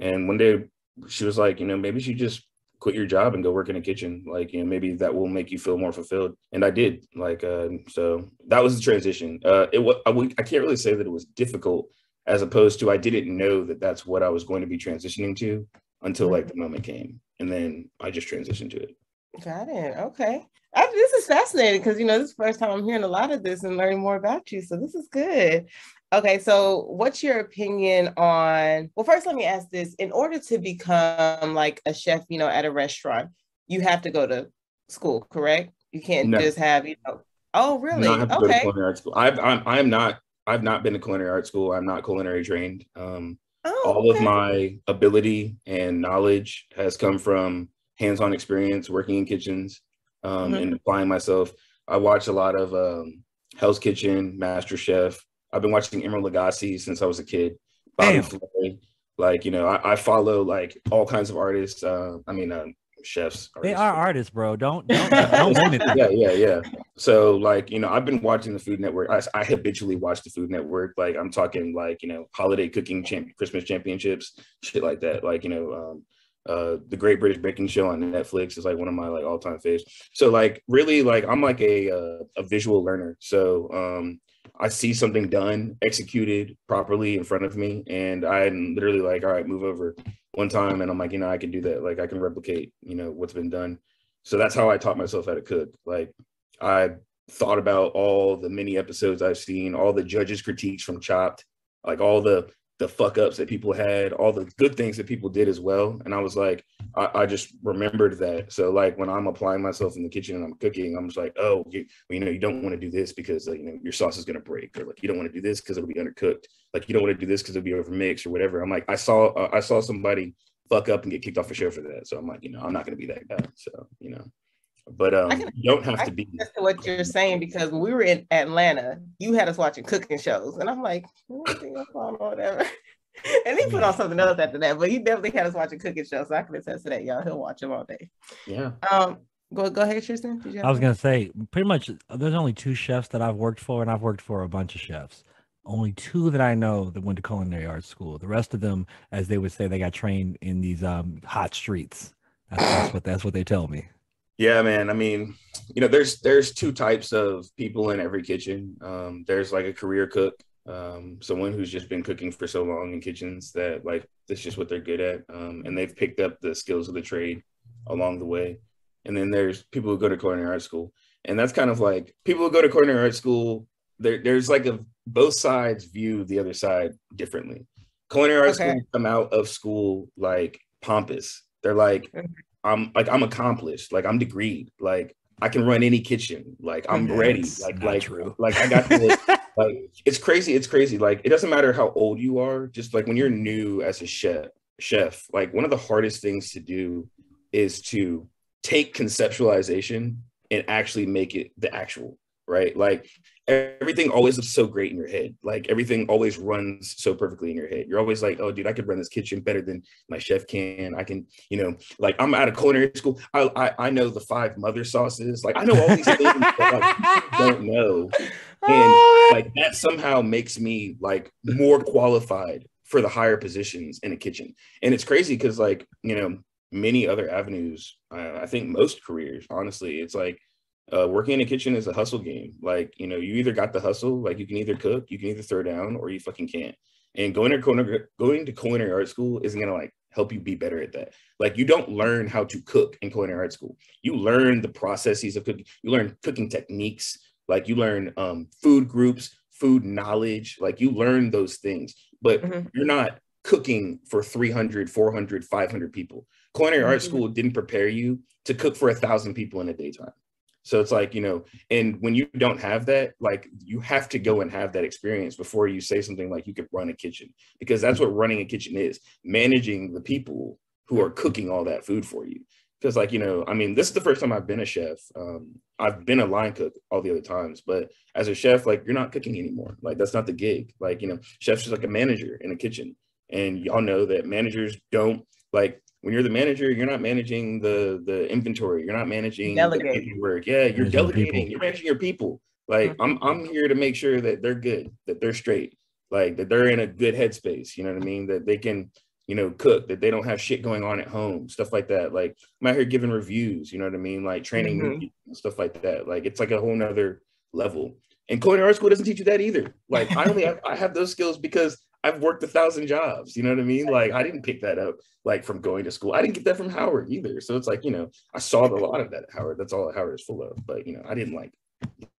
And one day she was like you know maybe you just quit your job and go work in a kitchen. Like you know maybe that will make you feel more fulfilled. And i did like uh, so that was the transition. Uh it was I, I can't really say that it was difficult as opposed to i didn't know that that's what i was going to be transitioning to until like the moment came. And then i just transitioned to it. Got it. Okay. I, this is fascinating because you know this is the first time i'm hearing a lot of this and learning more about you so this is good Okay, so what's your opinion on? Well, first, let me ask this: in order to become like a chef, you know, at a restaurant, you have to go to school, correct? You can't no. just have, you know. Oh, really? No, I okay. culinary art school. I've, I'm, I'm not. I've not been to culinary art school. I'm not culinary trained. Um, oh, all okay. of my ability and knowledge has come from hands-on experience working in kitchens um, mm-hmm. and applying myself. I watch a lot of um, Hell's Kitchen, Master Chef, I've been watching Emeril Lagasse since I was a kid. Bobby Flay, like you know, I, I, follow like all kinds of artists. Uh, I mean, uh, chefs. Artists. They are artists, bro. Don't don't don't blame it. Yeah, yeah, yeah. So like you know, I've been watching the Food Network. I, I habitually watch the Food Network. Like I'm talking like you know, holiday cooking champ- Christmas championships, shit like that. Like you know. Um, uh the great british baking show on netflix is like one of my like all-time faves so like really like i'm like a uh, a visual learner so um I see something done, executed properly in front of me, and I'm literally like, all right, move over. one time and I'm like, you know, I can do that. Like I can replicate, you know, what's been done. So that's how I taught myself how to cook. Like I thought about all the many episodes I've seen, all the judges' critiques from Chopped, like all the the fuck ups that people had, all the good things that people did as well. And I was like, I, I, just remembered that. So like when I'm applying myself in the kitchen and I'm cooking, I'm just like, oh, you, you know, you don't want to do this because uh, you know your sauce is gonna break, or like you don't want to do this because it'll be undercooked. Like you don't want to do this because it'll be overmixed or whatever. I'm like, I saw uh, I saw somebody fuck up and get kicked off a show for that. So I'm like, you know, I'm not gonna be that guy. So you know. But um, can, you don't have I to be. That's what you're saying because when we were in Atlanta, you had us watching cooking shows, and I'm like, whatever. and he put on something else after that, but he definitely had us watching cooking shows. So I can attest to that, y'all. He'll watch them all day. Yeah. Um. Go go ahead, Tristan. I was gonna say pretty much. There's only two chefs that I've worked for, and I've worked for a bunch of chefs. Only two that I know that went to culinary arts school. The rest of them, as they would say, they got trained in these um, hot streets. That's, that's what that's what they tell me. Yeah, man. I mean, you know, there's there's two types of people in every kitchen. Um, there's like a career cook, um, someone who's just been cooking for so long in kitchens that like that's just what they're good at, um, and they've picked up the skills of the trade along the way. And then there's people who go to culinary art school, and that's kind of like people who go to culinary art school. There, there's like a both sides view the other side differently. Culinary art okay. school come out of school like pompous. They're like, I'm like I'm accomplished, like I'm degreed, like I can run any kitchen, like I'm ready, like like true. like I got the, like it's crazy, it's crazy. Like it doesn't matter how old you are, just like when you're new as a chef, chef, like one of the hardest things to do is to take conceptualization and actually make it the actual right? Like everything always looks so great in your head. Like everything always runs so perfectly in your head. You're always like, oh, dude, I could run this kitchen better than my chef can. I can, you know, like I'm out of culinary school. I I, I know the five mother sauces. Like I know all these things that like, don't know, and like that somehow makes me like more qualified for the higher positions in a kitchen. And it's crazy because like you know many other avenues. Uh, I think most careers, honestly, it's like uh, working in a kitchen is a hustle game. Like, you know, you either got the hustle, like you can either cook, you can either throw down, or you fucking can't. And going to culinary, going to culinary art school isn't gonna like help you be better at that. Like, you don't learn how to cook in culinary art school. You learn the processes of cooking. You learn cooking techniques. Like, you learn um, food groups, food knowledge. Like, you learn those things, but mm-hmm. you're not cooking for 300, 400, 500 people. Culinary mm-hmm. art school didn't prepare you to cook for a thousand people in a daytime. So it's like, you know, and when you don't have that, like you have to go and have that experience before you say something like you could run a kitchen, because that's what running a kitchen is managing the people who are cooking all that food for you. Because, like, you know, I mean, this is the first time I've been a chef. Um, I've been a line cook all the other times, but as a chef, like, you're not cooking anymore. Like, that's not the gig. Like, you know, chef's just like a manager in a kitchen. And y'all know that managers don't like when you're the manager, you're not managing the the inventory. You're not managing delegating work. Yeah, you're delegating. You're managing your people. Like I'm mm-hmm. I'm here to make sure that they're good, that they're straight, like that they're in a good headspace. You know what I mean? That they can you know cook, that they don't have shit going on at home, stuff like that. Like I'm out here giving reviews. You know what I mean? Like training mm-hmm. stuff like that. Like it's like a whole nother level. And culinary art school doesn't teach you that either. Like I only have, I have those skills because I've worked a thousand jobs. You know what I mean? Like I didn't pick that up like from going to school. I didn't get that from Howard either. So it's like, you know, I saw a lot of that at Howard. That's all Howard is full of. But you know, I didn't like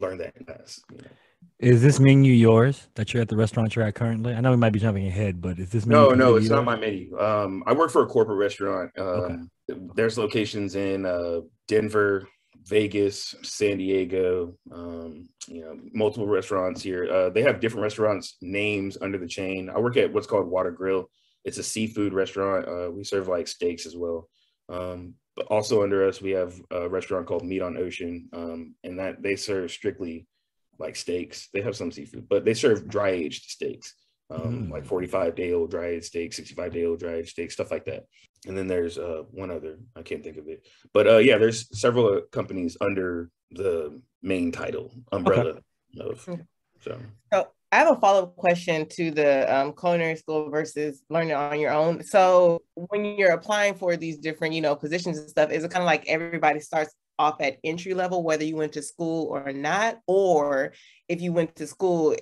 learn that in class. You know? Is this menu yours that you're at the restaurant you're at currently? I know we might be jumping ahead, but is this menu? no, no, it's yours? not my menu. Um, I work for a corporate restaurant. Um, okay. There's locations in uh, Denver, Vegas, San Diego, um, you know, multiple restaurants here. Uh, they have different restaurants names under the chain. I work at what's called Water Grill. It's a seafood restaurant. Uh, we serve like steaks as well. Um, but also under us, we have a restaurant called Meat on Ocean, um, and that they serve strictly like steaks. They have some seafood, but they serve dry aged steaks um, mm. like 45 day old dry aged steak, 65 day old dry aged steak, stuff like that. And then there's uh, one other, I can't think of it, but uh, yeah, there's several uh, companies under the main title umbrella okay. of. So. so I have a follow up question to the um, culinary school versus learning on your own. So when you're applying for these different, you know, positions and stuff, is it kind of like everybody starts off at entry level, whether you went to school or not, or if you went to school,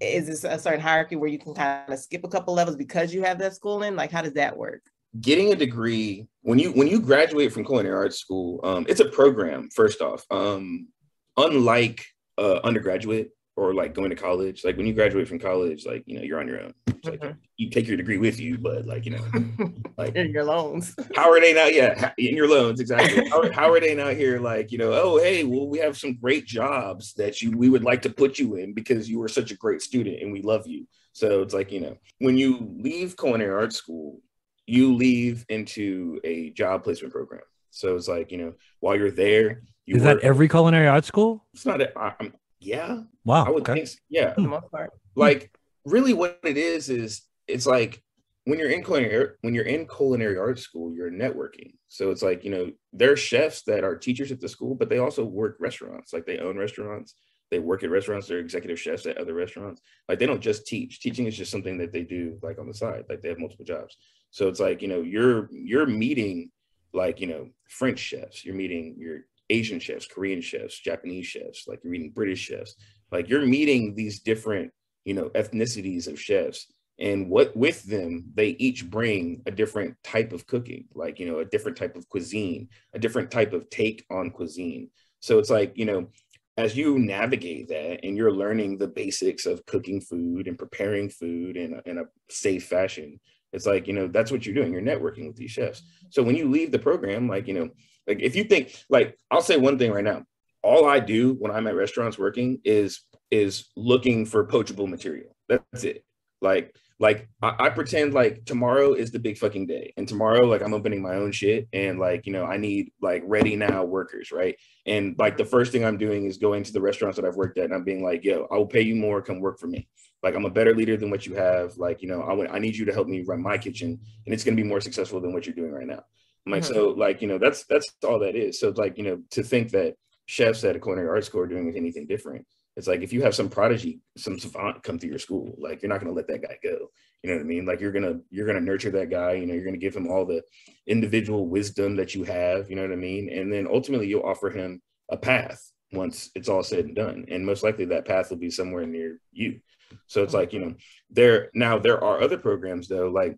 is this a certain hierarchy where you can kind of skip a couple levels because you have that schooling? Like, how does that work? Getting a degree when you when you graduate from culinary arts school, um, it's a program. First off, um, unlike uh, undergraduate or like going to college, like when you graduate from college, like you know you're on your own. Like, Mhm. you take your degree with you, but like you know, like in your loans. how are they not? Yeah, in your loans, exactly. How, how are they not here? Like, you know, oh, hey, well, we have some great jobs that you we would like to put you in because you were such a great student and we love you. So it's like, you know, when you leave culinary arts school, you leave into a job placement program. So it's like, you know, while you're there, you Is that every culinary arts school? It's not. A, I, I'm, yeah, Wow. I would okay. think. So. Yeah, For the most part. like really what it is is it's like when you're in culinary when you're in culinary arts school you're networking so it's like you know there are chefs that are teachers at the school but they also work restaurants like they own restaurants they work at restaurants they're executive chefs at other restaurants like they don't just teach teaching is just something that they do like on the side like they have multiple jobs so it's like you know you're you're meeting like you know french chefs you're meeting your asian chefs korean chefs japanese chefs like you're meeting british chefs. Like you're meeting these different you know ethnicities of chefs. And what with them they each bring a different type of cooking like you know a different type of cuisine a different type of take on cuisine. So it's like you know as you navigate that and you're learning the basics of cooking food and preparing food in a, in a safe fashion it's like you know that's what you're doing you're networking with these chefs so when you leave the program like you know like if you think like i'll say one thing right now all i do when i'm at restaurants working is is looking for poachable material. That's it. Like, like I, I, pretend like tomorrow is the big fucking day, and tomorrow, like I'm opening my own shit, and like you know, I need like ready now workers, right? And like the first thing I'm doing is going to the restaurants that I've worked at, and I'm being like, yo, I will pay you more, come work for me. Like I'm a better leader than what you have. Like you know, I want, I need you to help me run my kitchen, and it's gonna be more successful than what you're doing right now. I'm like, Mhm. so like you know, that's that's all that is. So it's like you know, to think that chefs at a culinary arts school are doing anything different it's like if you have some prodigy, some savant come through your school, like you're not going to let that guy go. You know what I mean? Like you're gonna you're gonna nurture that guy. You know, you're gonna give him all the individual wisdom that you have. You know what I mean? And then ultimately, you'll offer him a path once it's all said and done. And most likely, that path will be somewhere near you. So it's like you know, there now there are other programs though, like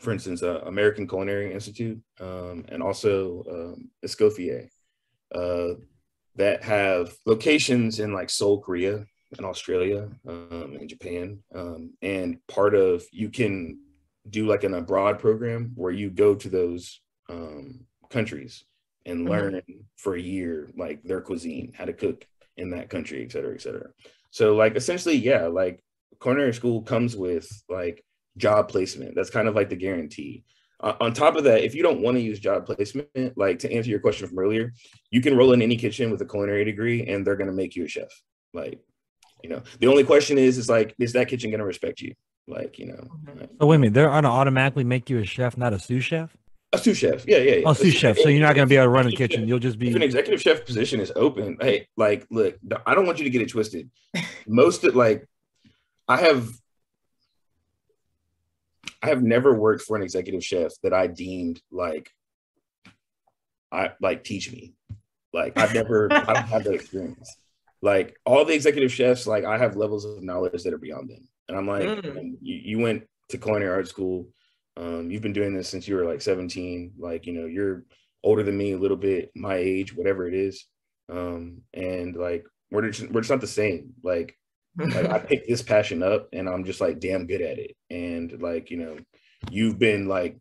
for instance, uh, American Culinary Institute, um, and also um, Escoffier. Uh, that have locations in like Seoul, Korea, and Australia, um, and Japan. Um, and part of you can do like an abroad program where you go to those um, countries and Mhm. learn for a year like their cuisine, how to cook in that country, et cetera, et cetera. So like essentially, yeah, like culinary school comes with like job placement. That's kind of like the guarantee. Uh, on top of that, if you don't want to use job placement, like to answer your question from earlier, you can roll in any kitchen with a culinary degree and they're going to make you a chef. Like, you know, the only question is, is like, is that kitchen going to respect you? Like, you know, Mhm. like, So wait a minute, they're gonna automatically make you a chef, not a sous chef. A sous chef. Yeah, yeah, yeah. Oh, sous chef. So you're not gonna be able to run a kitchen. You'll just If an executive chef position is open, hey, like, look, I don't want you to get it twisted. Most of like, I have, I have never worked for an executive chef that I deemed like, I like teach me. Like I've never, I don't have that experience. Like all the executive chefs, like I have levels of knowledge that are beyond them, and I'm like, Mm. um, you, you went to culinary art school. Um, you've been doing this since you were like 17. Like, you know, you're older than me a little bit, my age, whatever it is. Um, and like we're just we're just not the same. Like, like I picked this passion up and I'm just like damn good at it. And like, you know, you've been like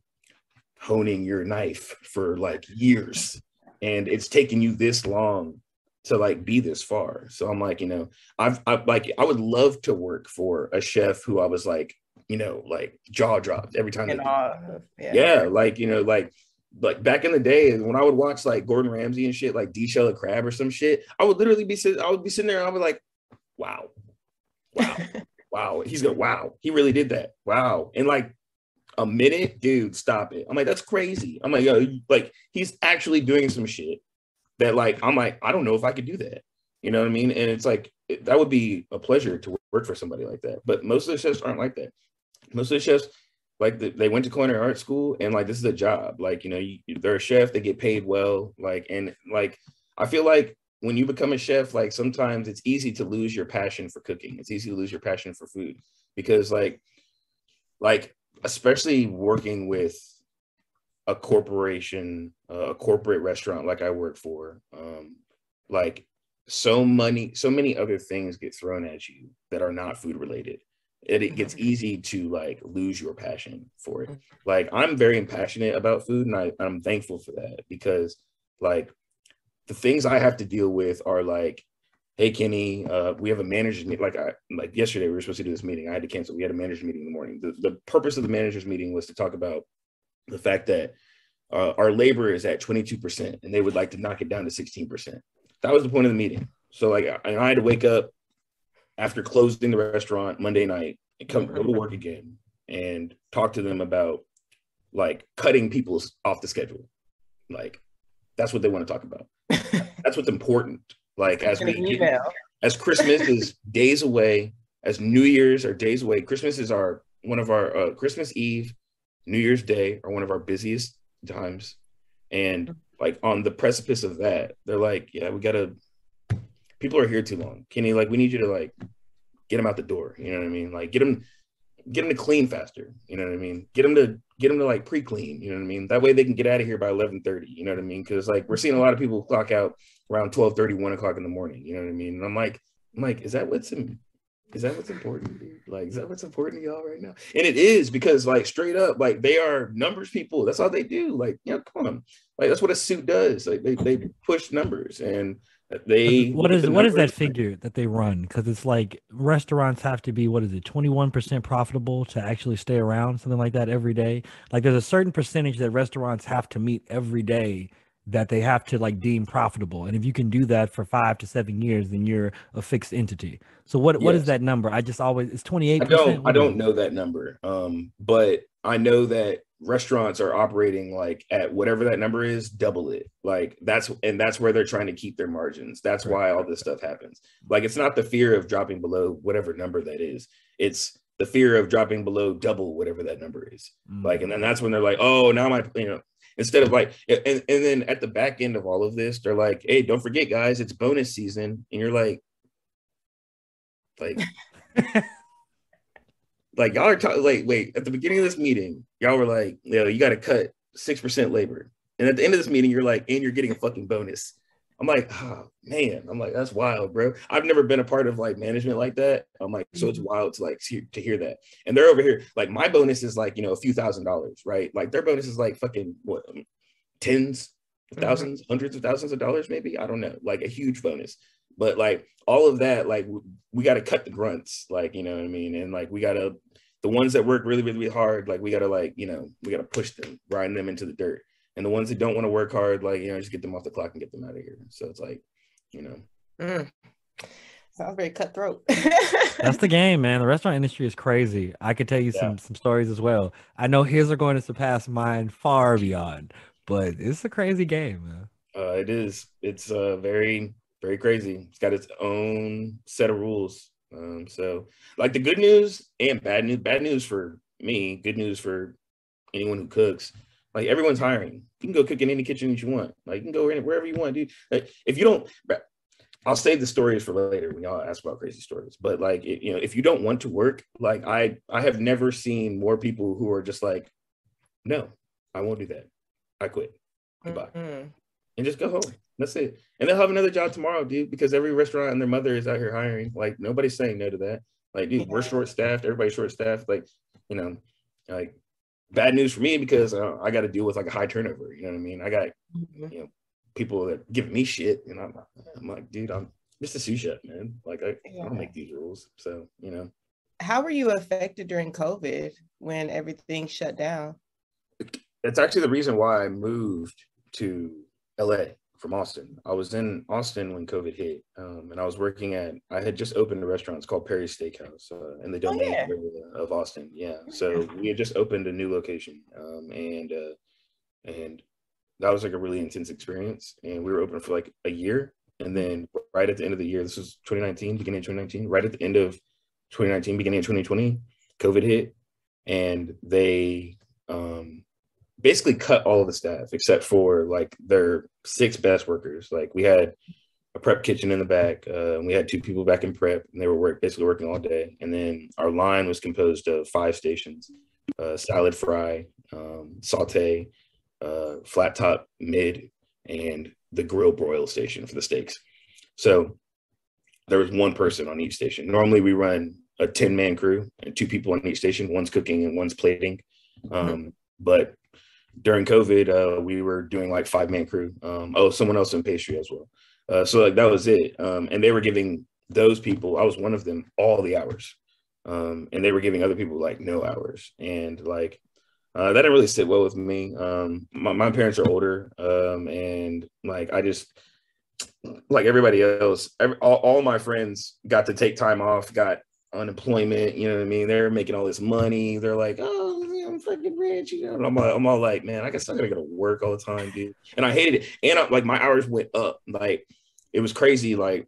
honing your knife for like years and it's taken you this long to like be this far. So I'm like, you know, I've, I've like I would love to work for a chef who I was like, you know, like jaw dropped every time. they and did all, yeah. yeah, like you know, like like back in the day when I would watch like Gordon Ramsay and shit, like D Shell a Crab or some shit, I would literally be sitting, I would be sitting there and I would be like, wow, wow, wow. He's going, wow, he really did that. Wow. And like a minute, dude, stop it. I'm like, that's crazy. I'm like, yo, like he's actually doing some shit that like I'm like, I don't know if I could do that. You know what I mean? And it's like that would be a pleasure to work for somebody like that. But most of the chefs aren't like that. Most of the chefs like the, they went to culinary art school and like this is a job like you know you, they're a chef they get paid well like and like i feel like when you become a chef like sometimes it's easy to lose your passion for cooking it's easy to lose your passion for food because like like especially working with a corporation, uh, a corporate restaurant like I work for, um, like so many, so many other things get thrown at you that are not food related. It, it gets easy to like lose your passion for it. Like I'm very passionate about food, and I, I'm thankful for that because like the things I have to deal with are like hey Kenny, uh, we have a managers meeting. Like I like yesterday, we were supposed to do this meeting. I had to cancel. We had a managers meeting in the morning. The, the purpose of the managers meeting was to talk about the fact that uh, our labor is at 22% and they would like to knock it down to 16%. That was the point of the meeting. So like I, I had to wake up after closing the restaurant Monday night and come go to work again and talk to them about like cutting people off the schedule. Like that's what they want to talk about. that's what's important. Like as we get, as Christmas is days away, as New Year's are days away. Christmas is our one of our uh, Christmas Eve New Year's Day are one of our busiest times. And like on the precipice of that, they're like, yeah, we gotta people are here too long. Kenny, like we need you to like get them out the door. You know what I mean? Like get them get them to clean faster. You know what I mean? Get them to get them to like pre-clean. You know what I mean? That way they can get out of here by 11:30. You know what I mean? Cause like we're seeing a lot of people clock out around 12 30, 1 o'clock in the morning. You know what I mean? And I'm like, I'm like, is that what's in is that what's important, dude? Like, is that what's important to y'all right now? And it is because, like, straight up, like they are numbers people. That's all they do. Like, know, come on, like that's what a suit does. Like they they push numbers and they. What is what is that figure that they run? Because it's like restaurants have to be what is it, twenty one percent profitable to actually stay around, something like that every day. Like there's a certain percentage that restaurants have to meet every day that they have to like deem profitable. And if you can do that for five to seven years, then you're a fixed entity. So what yes. what is that number? I just always it's 28 I don't I don't know that number. Um, but I know that restaurants are operating like at whatever that number is, double it. Like that's and that's where they're trying to keep their margins. That's why all this stuff happens. Like it's not the fear of dropping below whatever number that is. It's the fear of dropping below double whatever that number is. Mm. Like, and then that's when they're like, oh, now my, you know, instead of like and, and then at the back end of all of this they're like hey don't forget guys it's bonus season and you're like like like y'all are talking like wait at the beginning of this meeting y'all were like you know you got to cut six percent labor. And at the end of this meeting you're like and you're getting a fucking bonus. I'm like oh man. I'm like that's wild bro. I've never been a part of like management like that. I'm like so it's mm-hmm. wild to like to, to hear that. And they're over here like my bonus is like you know a few thousand dollars right? Like their bonus is like fucking what tens 1000s mm-hmm. hundreds of thousands of dollars maybe? I don't know. Like a huge bonus but like all of that like we got to cut the grunts like you know what i mean? And like we got to the ones that work really really hard like we got to like you know we got to push them grind them into the dirt. And the ones that don't want to work hard like you know just get them off the clock and get them out of here. So it's like you know. Mm. sounds very cutthroat. That's the game man. The restaurant industry is crazy. I could tell you yeah. some some stories as well. I know his are going to surpass mine far beyond but it's a crazy game man. Uh, it is. It's uh very very crazy. It's got its own set of rules. Um, so, like the good news and bad news. Bad news for me. Good news for anyone who cooks. Like everyone's hiring. You can go cook in any kitchen that you want. Like you can go in wherever you want, dude. Like if you don't, I'll save the stories for later when y'all ask about crazy stories. But like it, you know, if you don't want to work, like I I have never seen more people who are just like, no, I won't do that. I quit. Goodbye. Mm-hmm. And just go home. That's it. And they'll have another job tomorrow, dude, because every restaurant and their mother is out here hiring. Like nobody's saying no to that. Like, dude, we're short staffed. Everybody's short staffed. Like, you know, like bad news for me because uh, I got to deal with like a high turnover. You know what I mean? I got, mm-hmm. you know, people that give me shit, and I'm, I'm like, dude, I'm just a sous chef, man. Like, I, yeah. I don't make these rules. So, you know. How were you affected during COVID when everything shut down? It's actually the reason why I moved to LA from Austin. I was in Austin when COVID hit, um, and I was working at. I had just opened a restaurant. It's called Perry's Steakhouse uh, in the domain oh, yeah. area of Austin. Yeah, so we had just opened a new location, um, and uh, and that was like a really intense experience. And we were open for like a year, and then right at the end of the year, this was 2019, beginning of 2019. Right at the end of 2019, beginning of 2020, COVID hit, and they um, basically cut all of the staff except for like their six best workers. Like we had a prep kitchen in the back. Uh, we had two people back in prep, and they were work, basically working all day. And then our line was composed of five stations: uh, salad fry, um, saute, uh, flat top mid, and the grill broil station for the steaks. So there was one person on each station. Normally we run a 10 man crew and two people on each station. One's cooking and one's plating. Um, but during COVID, uh, we were doing like five man crew. Um, oh, someone else in pastry as well. Uh, so like that was it. Um, and they were giving those people, I was one of them, all the hours. Um, and they were giving other people like no hours. And like uh, that didn't really sit well with me. Um, my, my parents are older, um, and like I just like everybody else, every, all, all my friends got to take time off, got unemployment. You know what I mean? They're making all this money. They're like, oh, fucking rich. You know, and I'm all, I'm all like, man, I guess I gotta go to work all the time, dude. And I hated it. And I, like my hours went up. Like it was crazy. Like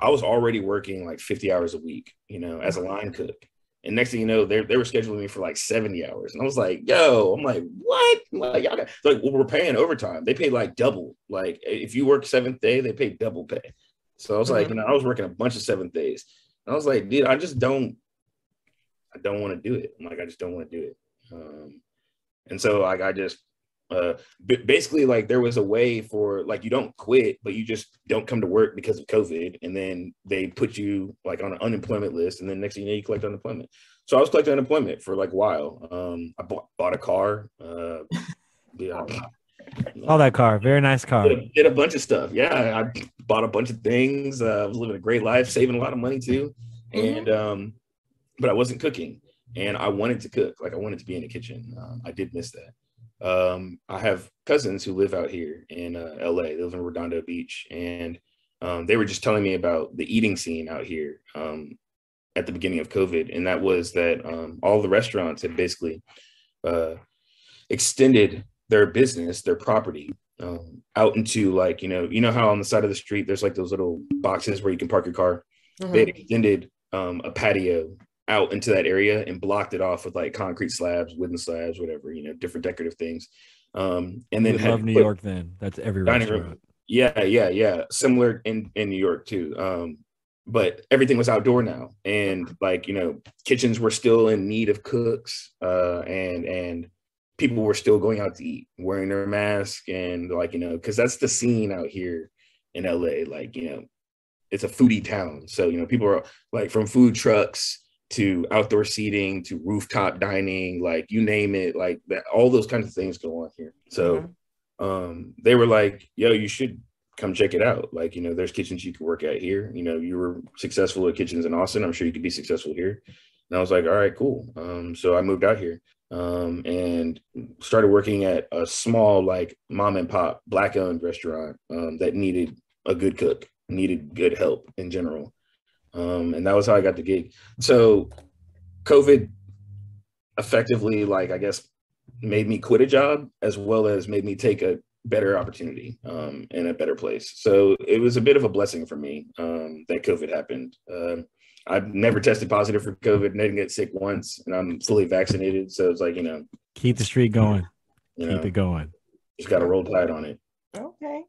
I was already working like 50 hours a week, you know, as a line cook. And next thing you know, they, they were scheduling me for like 70 hours. And I was like, yo, I'm like, what? Like, y'all got, like, well, we're paying overtime. They pay like double. Like, if you work seventh day, they pay double pay. So I was mm-hmm. like, you know, I was working a bunch of seventh days. And I was like, dude, I just don't, I don't want to do it. I'm like, I just don't want to do it. Um, and so like, I just uh, basically like there was a way for like you don't quit but you just don't come to work because of covid and then they put you like on an unemployment list and then next thing you know you collect unemployment. So i was collecting unemployment for like a while. Um i bought, bought a car uh yeah. All that car. Very nice car. Did a, did a, bunch of stuff. Yeah i bought a bunch of things. Uh, i was living a great life saving a lot of money too. Mm-hmm. and um but i wasn't cooking and i wanted to cook like i wanted to be in the kitchen um, i did miss that um, I have cousins who live out here in uh, LA. They live in Redondo Beach, and um, they were just telling me about the eating scene out here um, at the beginning of COVID, and that was that um, all the restaurants had basically uh, extended their business, their property, um, out into like you know, you know how on the side of the street there's like those little boxes where you can park your car. Mm-hmm. They extended um, a patio out into that area and blocked it off with like concrete slabs, wooden slabs, whatever, you know, different decorative things. Um, and then love New York then. That's every restaurant. Room. Yeah, yeah, yeah. Similar in, in New York too. Um, but everything was outdoor now. And like, you know, kitchens were still in need of cooks. Uh, and and people were still going out to eat, wearing their mask and like, you know, because that's the scene out here in LA. Like, you know, it's a foodie town. So, you know, people are like from food trucks to outdoor seating to rooftop dining, like you name it, like that, all those kinds of things go on here. So mm-hmm. um, they were like, yo, you should come check it out. Like, you know, there's kitchens you could work at here. You know, you were successful at kitchens in Austin. I'm sure you could be successful here. And I was like, all right, cool. Um, so I moved out here um, and started working at a small, like mom and pop, black owned restaurant um, that needed a good cook, needed good help in general. Um, and that was how I got the gig. So COVID effectively, like, I guess, made me quit a job as well as made me take a better opportunity um, in a better place. So it was a bit of a blessing for me um, that COVID happened. Uh, I've never tested positive for COVID, didn't get sick once, and I'm fully vaccinated. So it's like, you know, keep the streak going, keep know, it going. Just got to roll tide on it. Okay.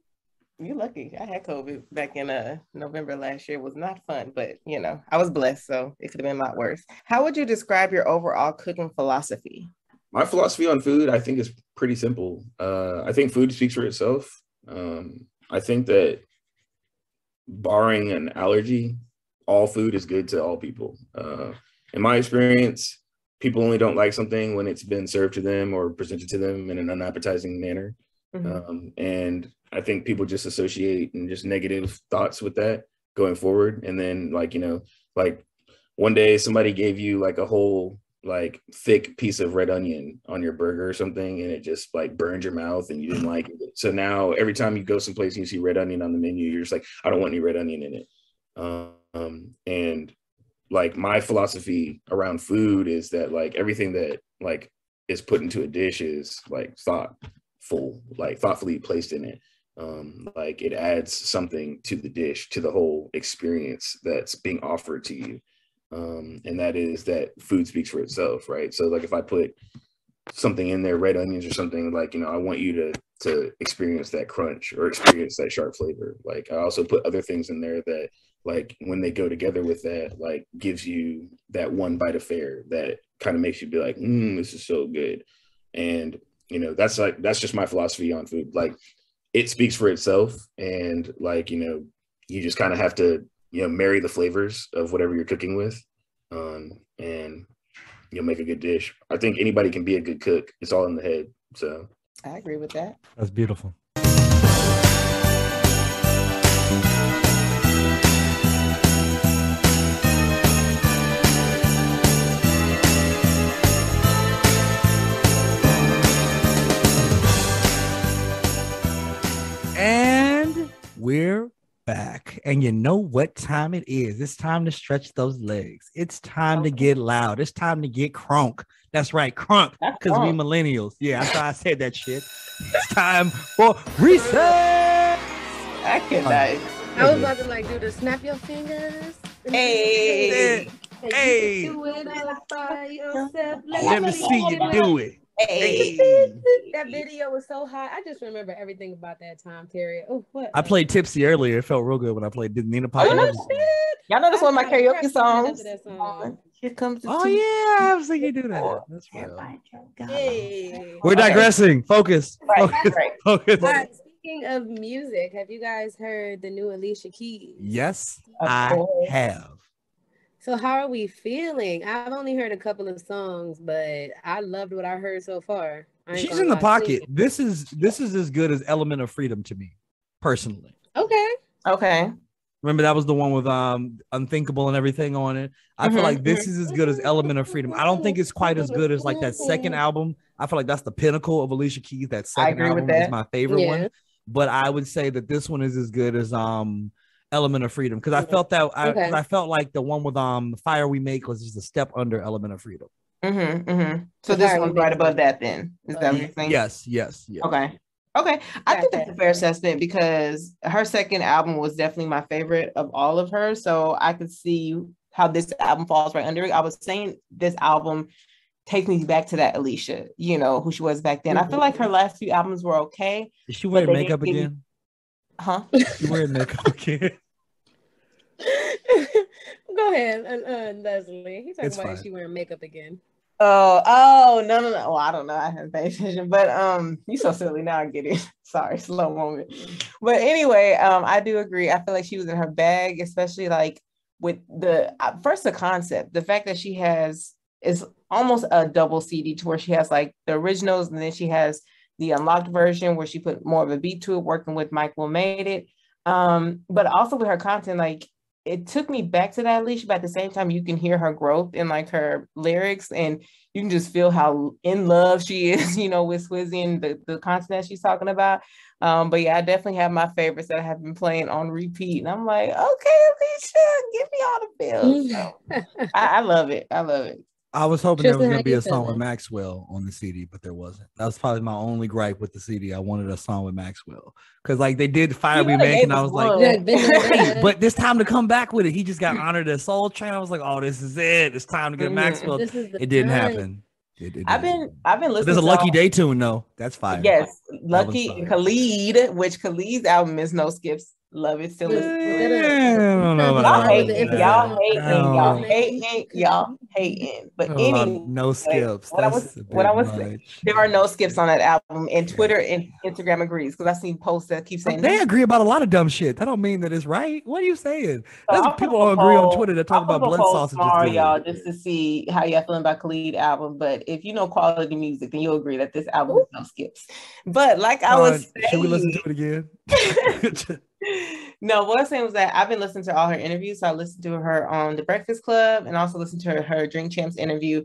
You're lucky. I had COVID back in uh November last year. It was not fun, but you know, I was blessed, so it could have been a lot worse. How would you describe your overall cooking philosophy? My philosophy on food, I think, is pretty simple. Uh, I think food speaks for itself. Um, I think that barring an allergy, all food is good to all people. Uh, in my experience, people only don't like something when it's been served to them or presented to them in an unappetizing manner. Mm-hmm. Um, and I think people just associate and just negative thoughts with that going forward. And then like, you know, like one day somebody gave you like a whole like thick piece of red onion on your burger or something and it just like burned your mouth and you didn't like it. So now every time you go someplace and you see red onion on the menu, you're just like, I don't want any red onion in it. Um, and like my philosophy around food is that like everything that like is put into a dish is like thoughtful, like thoughtfully placed in it. Um, like it adds something to the dish to the whole experience that's being offered to you. Um, and that is that food speaks for itself right? So like if i put something in there red onions or something like you know i want you to to experience that crunch or experience that sharp flavor. Like i also put other things in there that like when they go together with that like gives you that one bite of fare that kind of makes you be like mm, this is so good. And you know, that's like that's just my philosophy on food. Like it speaks for itself, and like you know, you just kind of have to you know marry the flavors of whatever you're cooking with, um, and you'll make a good dish. I think anybody can be a good cook. It's all in the head. So I agree with that. That's beautiful. We're back. And you know what time it is? It's time to stretch those legs. It's time to get loud. It's time to get crunk. That's right, crunk. Because we millennials. Yeah, that's why I said that shit. It's time for reset. I cannot. I was about to like do the snap your fingers. Hey. And you Hey. can Do it all by yourself. Let me see you do it. Hey. That video was so hot. I just remember everything about that time period. Oh, what? I played Tipsy earlier. It felt real good when I played Nina Oh, you Pop. that? Y'all know that's one of my I- I karaoke songs. song. Oh, Here comes the Oh two- yeah, I was thinking you do that. That's real. Hey. We're Okay. digressing. Focus. Right, Focus. right. Focus. All right, speaking of music, have you guys heard the new Alicia Keys? Yes, Of I course. have. So how are we feeling? I've only heard a couple of songs, but I loved what I heard so far. She's in the lie. pocket. This is this is as good as Element of Freedom to me, personally. Okay. Okay. Remember that was the one with um Unthinkable and everything on it. I feel Mhm, like this is as good as Element of Freedom. I don't think it's quite as good as like that second album. I feel like that's the pinnacle of Alicia Keys. That second agree album is that. my favorite Yeah. one. But I would say that this one is as good as um Element of Freedom because I felt that I, 'cause Okay. I felt like the one with um Fire We Make was just a step under Element of Freedom. Mm-hmm, mm-hmm. So The this one's right above that then. Is that what you're saying? Yes, yes, yes. Okay. Okay. I think that's a fair assessment because her second album was definitely my favorite of all of hers. So I could see how this album falls right under it. I was saying this album takes me back to that Alicia, you know, who she was back then. I feel like her last few albums were okay. Is she wearing they didn't makeup give me- again? Huh? She wearing makeup again? Go ahead, uh, uh, Leslie. He's talking It's about is fine. she wearing makeup again. Oh, oh, no, no, no. Well, I don't know. I haven't paid attention, but um, you so silly now. I get it. Sorry, slow moment. But anyway, um, I do agree. I feel like she was in her bag, especially like with the uh, first the concept, the fact that she has is almost a double CD to where she has like the originals and then she has the unlocked version where she put more of a beat to it, working with Mike Will Made It. Um, but also with her content, like it took me back to that Alicia, but at the same time, you can hear her growth in like her lyrics and you can just feel how in love she is, you know, with Swizzy and the, the content that she's talking about. Um, but yeah, I definitely have my favorites that I have been playing on repeat. And I'm like, okay, Alicia, give me all the feels. So, I, I love it. I love it. I was hoping there was gonna be a song with? Maxwell on the CD, but there wasn't. That was probably my only gripe with the CD. I wanted a song with Maxwell because like they did Fire You We know they Make, gave and I us was like. Yeah, been there, hey, but this time to come back with it. He just got honored as Soul Train. I was like, oh, this is it. It's time to get Mhm. Maxwell. This is the It didn't time. happen. It, it I've didn't. been I've been But listening. There's a Lucky all- Day tune though. That's fire. Yes, Lucky fire. Khalid, which Khalid's album is no skips. Love it. Still listen to it. Yeah, I don't know Y'all all hating, y'all hating, y'all hating, y'all hating. But Oh, anyway, no skips. what I was- what I was- much. there are no skips on that album, and Twitter and Instagram agrees because I've seen posts that keep saying They agree about a lot of dumb shit. That don't mean that it's right. What are you saying? So There's people put a don't agree on Twitter that talk I'll about blood poll sausage. is tomorrow, y'all, just to see how y'all feeling about Khalid album. But if you know quality music, then you'll agree that this album is no skips. But like I was Uh, should we listen to it again? no, what I'm saying was that I've been listening to all her interviews. So I listened to her on the Breakfast Club and also listened to her, her Drink Champs interview.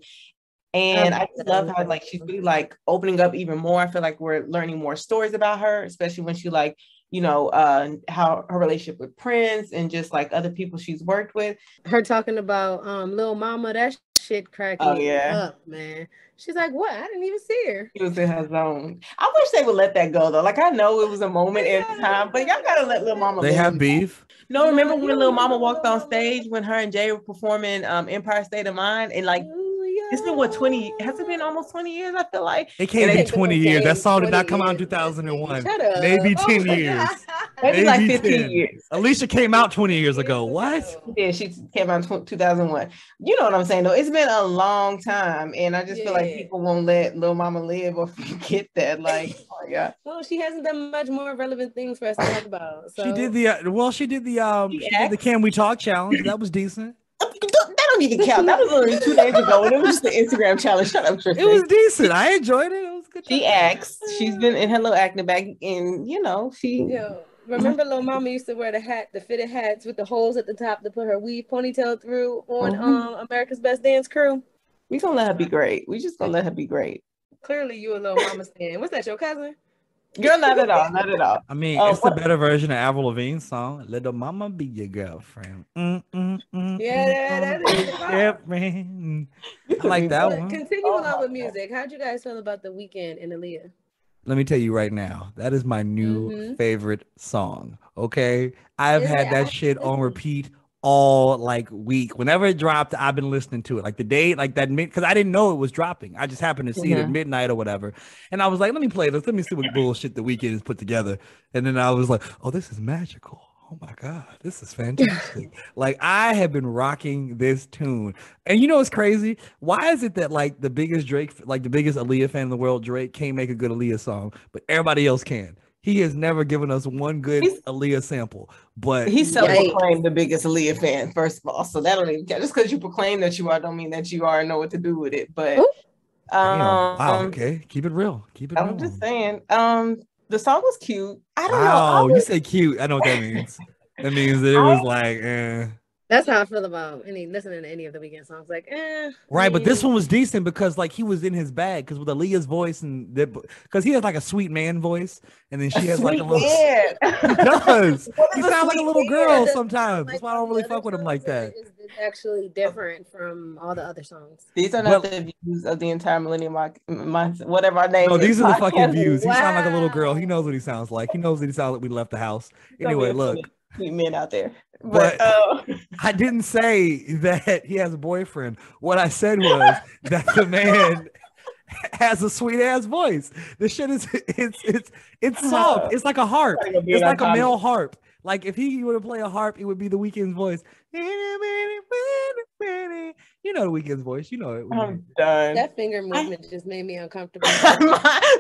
And I just love how like she's really like opening up even more. I feel like we're learning more stories about her, especially when she like, you know, uh how her relationship with Prince and just like other people she's worked with. Her talking about um Lil Mama, that shit cracking Oh, yeah. up, man. She's like, what? I didn't even see her. She was in her zone. I wish they would let that go though. Like I know it was a moment in time, but y'all gotta let little Mama they live. have beef. No, remember when little Mama walked on stage when her and Jay were performing um Empire State of Mind and like Ooh, It's been what 20 has it been almost 20 years? I feel like It can't And be it- 20 years. That song did not 20 come out in 2001. Shut up. Maybe Oh 10 my years. God. maybe like Maybe 15 10. years. Alicia came out 20 years ago. What? Yeah, she came out in 2001. You know what I'm saying though? It's been a long time, and I just feel like people won't let Lil Mama live or forget that. Like, oh my god, Well, she hasn't done much more relevant things for us to talk about. So She did the uh, well. She did the um. She She did the. Can We Talk challenge. That was decent. That don't even count. That was literally two days ago, and it was just an Instagram challenge. Shut up, Tristan. It was decent. I enjoyed it. It was good. She time. asked. She's been in her little acting bag, and you know she. Yo, remember little mama used to wear the hat, the fitted hats with the holes at the top to put her weave ponytail through on Mhm. um America's Best Dance Crew. We gonna let her be great. We just gonna let her be great. Clearly, you a little mama stand. What's that? Your cousin? Girl, not at all. Not at all. I mean, Oh, it's the what- better version of Avril Lavigne's song "Little Mama Be Your Girlfriend." Mm, mm, mm, Yeah, that mm, is the vibe. girlfriend. I like that But one. continuing on with music, how'd you guys feel about the Weeknd and Aaliyah? Let me tell you right now, that is my new Mhm. favorite song. Okay, I've Is had that I- shit on repeat all like week. Whenever it dropped, I've been listening to it. Like the day, like that mid, because I didn't know it was dropping. I just happened to see it at midnight or whatever, and I was like, let me play this. Let me see what bullshit the Weeknd has put together. And then I was like, oh, this is magical. Oh my god, this is fantastic. like I have been rocking this tune. And you know what's crazy? Why is it that like the biggest Drake, like the biggest Aaliyah fan in the world, Drake can't make a good Aaliyah song, but everybody else can? He has never given us one good He's- Aaliyah sample. But he Yikes. self-proclaimed the biggest Aaliyah fan, first of all. So that don't even count. Just because you proclaim that you are, don't mean that you are and know what to do with it. But Ooh. um, wow, okay, keep it real. Keep it I'm real. just saying. Um, the song was cute. I don't know. Wow, I you say cute. I know what that means. that means that it was like, eh. That's how I feel about any listening to any of the Weeknd songs. Like, eh. Right, but this one was decent because like he was in his bag because with Aaliyah's voice and because he has like a sweet man voice and then she has like a little. man. He does. He sounds like a little girl Yeah. sometimes. That's why I don't really fuck with him like songs, or that. Is this actually different from all the other songs? These are Well- not the views of the entire Millennium Mock, my, whatever our name No, is. these are the fucking views. He sounds like a little girl. He knows what he sounds like. He knows that he sounds like we left the house. Anyway, look, offended, sweet men out there. But- But, uh, I didn't say that he has a boyfriend. What I said was that the man has a sweet ass voice. The shit is it's it's it's soft. It's like a harp. Like a It's like a male harp. Like if he were to play a harp, it would be the Weeknd's voice. You know the Weeknd's voice. You know it. I'm done. That finger movement just made me uncomfortable.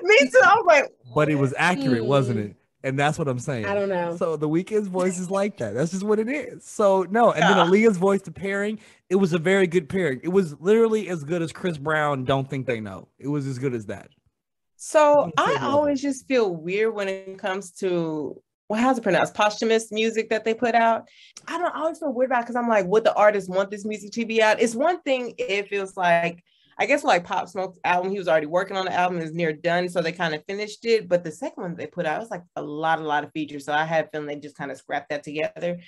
Me too. I was like, But it was accurate, wasn't it? And that's what I'm saying. I don't know. So the Weeknd's voice is like that. That's just what it is. So no, and then Yeah. Aaliyah's voice, the pairing, it was a very good pairing. It was literally as good as Chris Brown. Don't think they know. It was as good as that. So I same level. always just feel weird when it comes to well, how's it pronounced? Posthumous music that they put out. I don't I always feel weird about it because I'm like, would the artist want this music to be out? It's one thing if it was like, I guess like Pop Smoke's album, he was already working on the album, is near done, so they kind of finished it. But the second one they put out was like a lot, a lot of features. So I had a feeling they just kind of scrapped that together.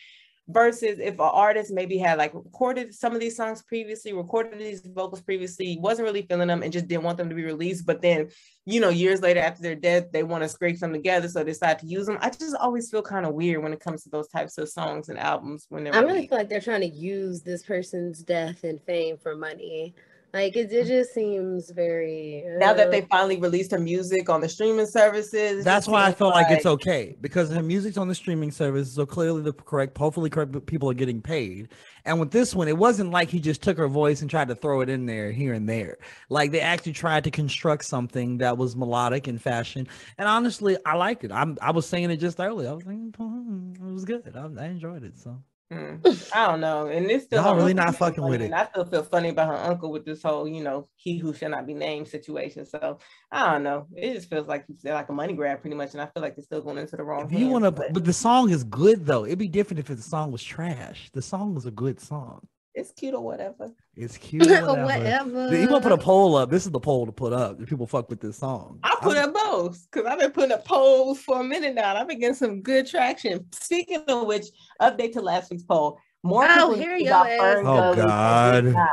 Versus if an artist maybe had like recorded some of these songs previously, recorded these vocals previously, wasn't really feeling them and just didn't want them to be released, but then you know, years later after their death, they want to scrape them together, so they decide to use them. I just always feel kind of weird when it comes to those types of songs and albums when they're I really released. feel like they're trying to use this person's death and fame for money. Like it, it just seems very. now that uh, they finally released her music on the streaming services. That's why I seems feel like, it's okay because her music's on the streaming service, so clearly the correct, hopefully correct people are getting paid. And with this one, it wasn't like he just took her voice and tried to throw it in there here and there. Like they actually tried to construct something that was melodic in fashion. And honestly, I liked it. I'm I was saying it just earlier. I was like, "Hmm, it was good. I, I enjoyed it. So Mm, I don't know. And this still Y'all really not fucking with it. And I still feel funny about her uncle with this whole, you know, he who shall not be named situation. So I don't know. It just feels like they're like a money grab pretty much. And I feel like they're still going into the wrong. if you want to, but but the song is good though. It'd be different if the song was trash. The song was a good song. It's cute or whatever. It's cute. or whatever. whatever. You want to put a poll up? This is the poll to put up. If people fuck with this song, I'll put I'm- up both because I've been putting up polls for a minute now. and I've been getting some good traction. Speaking of which, update to last week's poll. More Oh, people here knew you about is. Fern Oh, Gully than God.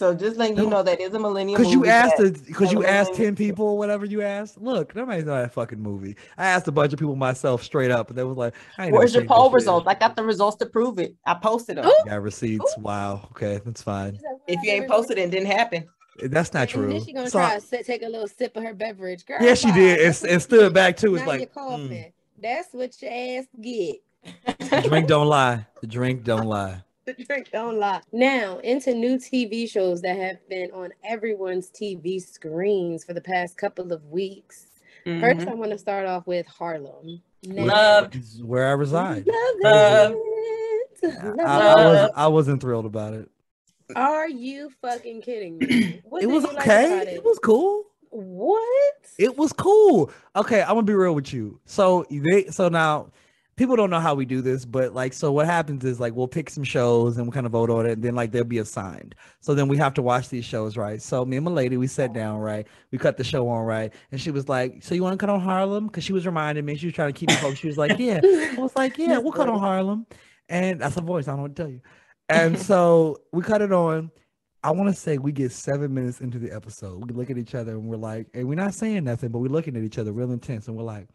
Not. So just letting you know that is a millennium. Because you asked because you asked 10 people or whatever you asked. Look, nobody's know that fucking movie. I asked a bunch of people myself straight up, and they was like, I ain't Where's your poll results? I got the results to prove it. I posted them. Got receipts. Wow. Okay, that's fine. If you ain't posted it, it didn't happen. That's not true. And true. then she gonna So- try to sit, take a little sip of her beverage. Girl, yeah, she bye. did. That's And, and stood back too. It's Now like you're mm. That's what your ass get. the drink don't lie. The drink don't lie. The drink don't lie. Now into new TV shows that have been on everyone's TV screens for the past couple of weeks. First, Mhm. I want to start off with Harlem. Now- Love. It's where I reside. Love Love. it. I, Love I it. was I wasn't thrilled about it. Are you fucking kidding me? What it was you like okay. it it? was cool. What? It was cool. Okay, I'm gonna be real with you. So they so now people don't know how we do this, but like so what happens is like we'll pick some shows and we kind of vote on it, and then like they'll be assigned. So then we have to watch these shows, right? So me and my lady, we sat down, right? We cut the show on, right? And she was like, So you want to cut on Harlem? Because she was reminding me, she was trying to keep me focused. She was like, Yeah. I was like, Yeah, we'll cut on Harlem. And that's a voice, I don't what to tell you. And so we cut it on. I want to say we get seven minutes into the episode. We look at each other and we're like, and we're not saying nothing, but we're looking at each other real intense. And we're like,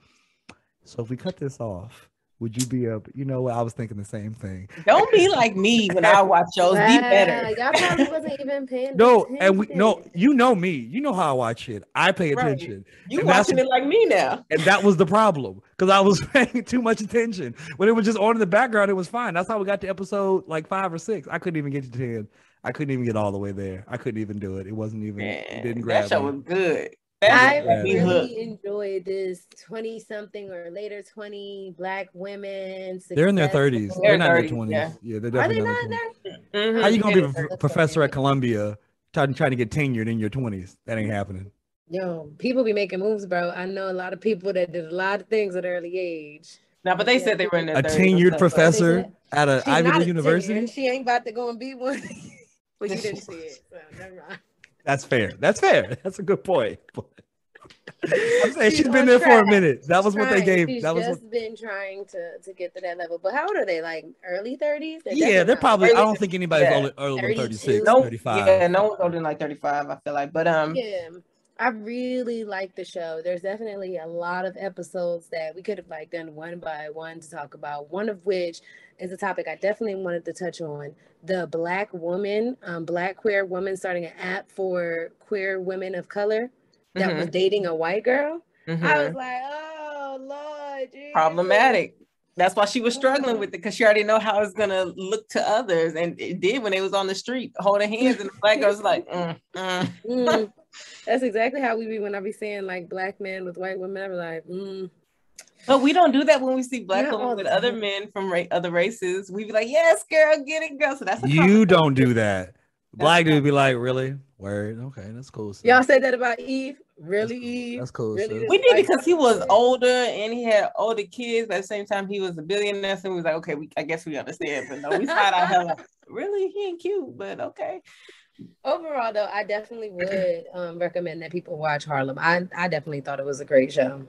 so if we cut this off, would you be up? You know what? I was thinking the same thing. Don't be like me when I watch shows. Be better. Y'all probably wasn't even paying No, and we no, you know me. You know how I watch it. I pay Right. attention. You And that's- watching it like me now. And that was the problem because I was paying too much attention. When it was just on in the background, it was fine. That's how we got to episode like five or six. I couldn't even get to 10. I couldn't even get all the way there. I couldn't even do it. It wasn't even, it didn't grab that show me. was good. I That Yeah. got me hooked. really enjoyed this 20 something or later 20 black women. They're in their 30s. They're They're not in their 20s. yeah. Yeah, they're Are they definitely not in in their 20s. there? Mhm. How you gonna be a Yeah. pro- That's professor at. Columbia trying, trying to get tenured in your 20s? That ain't happening. Yo, people be making moves, bro. I know a lot of people that did a lot of things at early age. No, but they said they were in their A 30s tenured stuff, but- professor at a She's Ivy League University? tenured, She ain't about to go and be one. but you didn't see it. So never mind. That's fair. That's fair. That's a good point. I'm saying She's she's been on there for a minute. That was what they gave. She's That was just what. been trying to to get to that level. But how old are they? Like early 30s? Yeah, they're probably. I don't think anybody's Yeah. older, older than 36, No, 35. yeah, no one's older than like 35, I feel like. But um Yeah. I really like the show. There's definitely a lot of episodes that we could have like done one by one to talk about. One of which is a topic I definitely wanted to touch on. The black woman, um, black queer woman starting an app for queer women of color that was dating a white girl. mhm. I was like, oh Lord, Jesus. problematic. That's why she was struggling with it because she already know how it's gonna look to others, and it did when they was on the street holding hands, and the black girl was like, mm, mm. Mm. That's exactly how we be when I be seeing like black men with white women. I be like, mm. But we don't do that when we see black Not women with the other men from ra- other races. We be like, yes, girl, get it, girl. So that's a You don't do that. Black dude be like, really? Word. Okay, that's cool. sis. y'all said that about Eve. Really, Eve? That's cool. Really? We did Like- because he was older and he had older kids. But at the same time, he was a billionaire. So we was like, okay, we I guess we understand. But no, we side our hell. Really, he ain't cute, but okay. Overall, though, I definitely would um, recommend that people watch Harlem. I, I definitely thought it was a great show.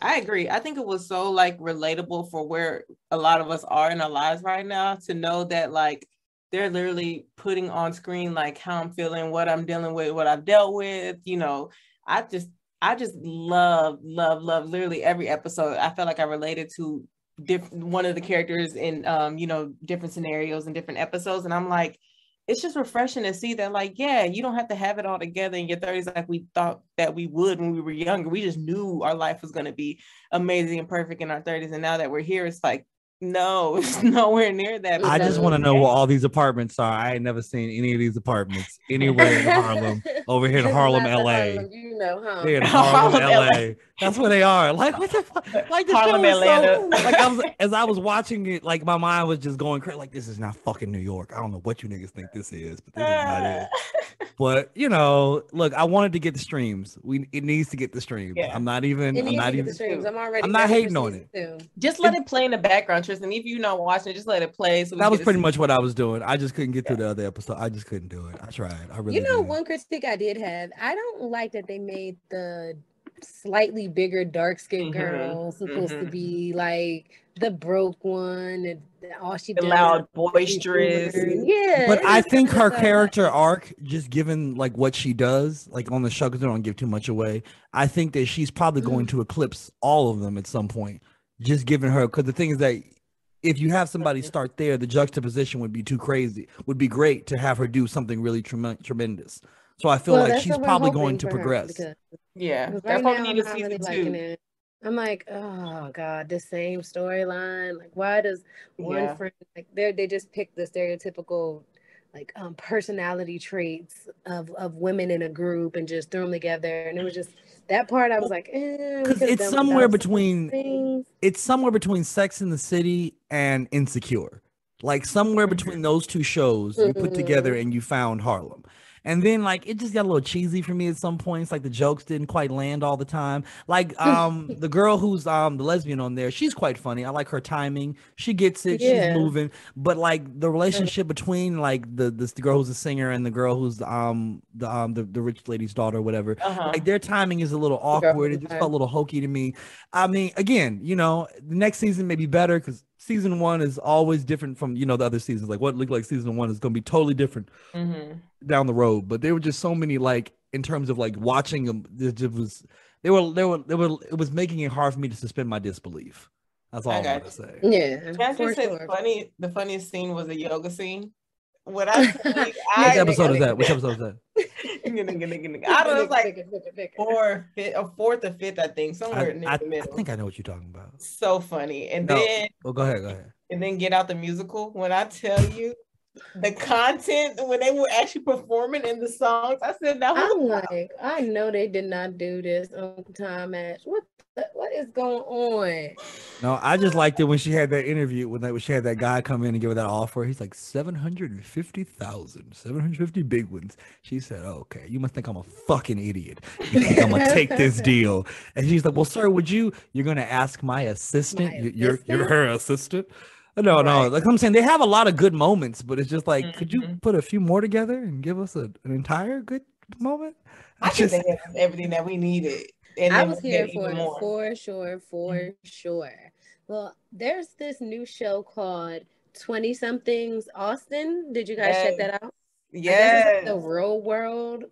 I agree. I think it was so like relatable for where a lot of us are in our lives right now to know that like they're literally putting on screen like how I'm feeling, what I'm dealing with, what I've dealt with. You know, I just I just love, love, love literally every episode. I felt like I related to diff- one of the characters in um, you know, different scenarios and different episodes. And I'm like, it's just refreshing to see that, like, yeah, you don't have to have it all together in your 30s like we thought that we would when we were younger. We just knew our life was going to be amazing and perfect in our 30s. And now that we're here, it's like, no, it's nowhere near that. I just want to know where all these apartments are. I ain't never seen any of these apartments anywhere in Harlem. Over here in Harlem, LA. Harlem You know, huh? They're in Harlem, Harlem, LA. That's where they are. Like what the fuck? Like the Harlem, show is so- like I was as I was watching it, like my mind was just going crazy. Like this is not fucking New York. I don't know what you niggas think this is, but this is not it. But you know, look, I wanted to get the streams. We it needs to get the streams. Yeah. I'm not even. I'm not even. streams. I'm already. I'm not hating on it. two. just let it play in the background, Tristan. If you're not watching just let it play. So we That was pretty see- much what I was doing. I just couldn't get through the other episode. I just couldn't do it. I tried. I really. You know, did. one critique I did have, I don't like that they made the slightly bigger dark skinned Mhm, girl supposed to mhm. be like the broke one and all she the does loud, boisterous. Yeah. But I think her character arc, just given like what she does, like on the show, because they don't give too much away. I think that she's probably going Mm. to eclipse all of them at some point. Just given her, because the thing is that if you have somebody start there, the juxtaposition would be too crazy. Would be great to have her do something really trem- tremendous. So I feel Well, like she's probably going to progress. because- Yeah, because that's right what we need a not season really two. I'm like, oh god, the same storyline. Like, why does one Yeah. friend like they they just pick the stereotypical like um personality traits of of women in a group and just throw them together, and it was just that part. I was like, eh, we 'Cause could've it's somewhere between things. it's somewhere between Sex in the City and Insecure. Like somewhere Mm-hmm. between those two shows you put together and you found Harlem. And then like it just got a little cheesy for me at some points. Like the jokes didn't quite land all the time. Like um the girl who's um the lesbian on there, she's quite funny. I like her timing. She gets it. Yeah. She's moving. But like the relationship between like the this the girl who's a singer and the girl who's um the um the, the rich lady's daughter or whatever. Uh-huh. Like their timing is a little awkward. It just felt a little hokey to me. I mean, again, you know, the next season may be better because season one is always different from you know the other seasons. Like what looked like season one is going to be totally different hmm down the road. But there were just so many like in terms of like watching them. It, it was they were they were they were it was making it hard for me to suspend my disbelief. That's all I I'm got gonna say. Yeah, Can I just say sure. funny, the funniest scene was a yoga scene. What I tell you, Which I, episode is that? Which episode is that? I don't know, it's like four, fifth, or fourth or fifth, I think, somewhere I, in I, the I think I know what you're talking about. so funny. And No. then Oh, go ahead, go ahead. and then get out the musical. When I tell you the content when they were actually performing in the songs, I said, "Now I'm who like, I know they did not do this on time match. What the, what is going on? No, I just liked it when she had that interview when, that, when she had that guy come in and give her that offer. He's like 750,000, 750 big ones. She said, oh, okay, you must think I'm a fucking idiot. You think I'm gonna take this deal. And she's like, well, sir, would you, you're gonna ask my assistant? My You- You're, you're her assistant? Uh, no, no, like I'm saying, they have a lot of good moments, but it's just like, mm-hmm. could you put a few more together and give us a, an entire good moment? I It's think just- they had everything that we needed. And I was here for it more. for sure, for mm-hmm. sure. Well, there's this new show called 20 somethings Austin. Did you guys check that out? I guess Yes. like the real world.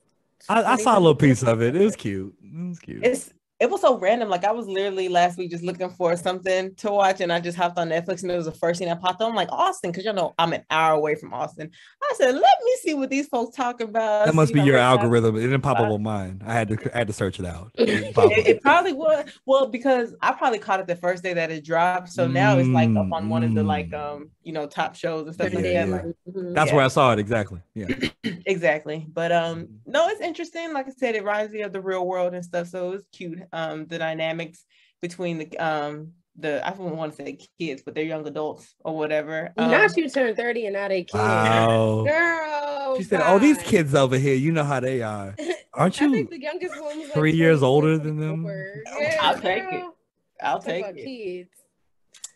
I, I saw a little piece of it. It was cute. It was cute. It's it was so random. Like I was literally last week just looking for something to watch, and I just hopped on Netflix, and it was the first thing that popped up. I'm like Austin, because you know I'm an hour away from Austin. I said, let me see what these folks talk about. That must see be your algorithm. It didn't pop up on mine. I had to I had to search it out. It It, it probably was well because I probably caught it the first day that it dropped. So now it's like up on one of the like Mm. um you know top shows and stuff Yeah, like yeah. that. Like, Mhm. That's yeah. where I saw it exactly. Yeah. exactly. But um no, it's interesting. Like I said, it reminds me of the real world and stuff. So it's cute. Um the dynamics between the um the I don't want to say kids, but they're young adults or whatever. Um, Not you turn 30 and now they kids. Wow. Girl. She said, "Oh, these kids over here, you know how they are. Aren't I you think the youngest one was like three years older than them? 24. I'll Yeah, take it. I'll take about it. kids.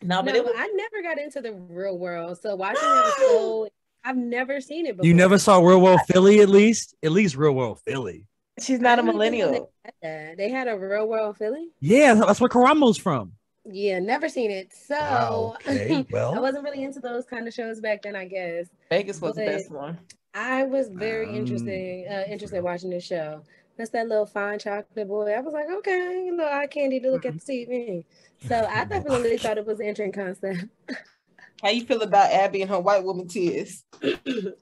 No, but no, it was I never got into the real world. So watching that show, I've never seen it before. You never saw Real World Philly at least? At least Real World Philly. She's not a I didn't even know millennial. They had, that. They had a real world Philly. Yeah, that's where Karamo's from. Yeah, never seen it. So Wow, okay, I wasn't really into those kind of shows back then. I guess Vegas was the best one. I was very Um, interesting, uh, interested in watching this show. That's that little fine chocolate boy. I was like, okay, you know, eye candy to look at the TV. So I definitely thought it was an interesting concept. How you feel about Abby and her white woman tears?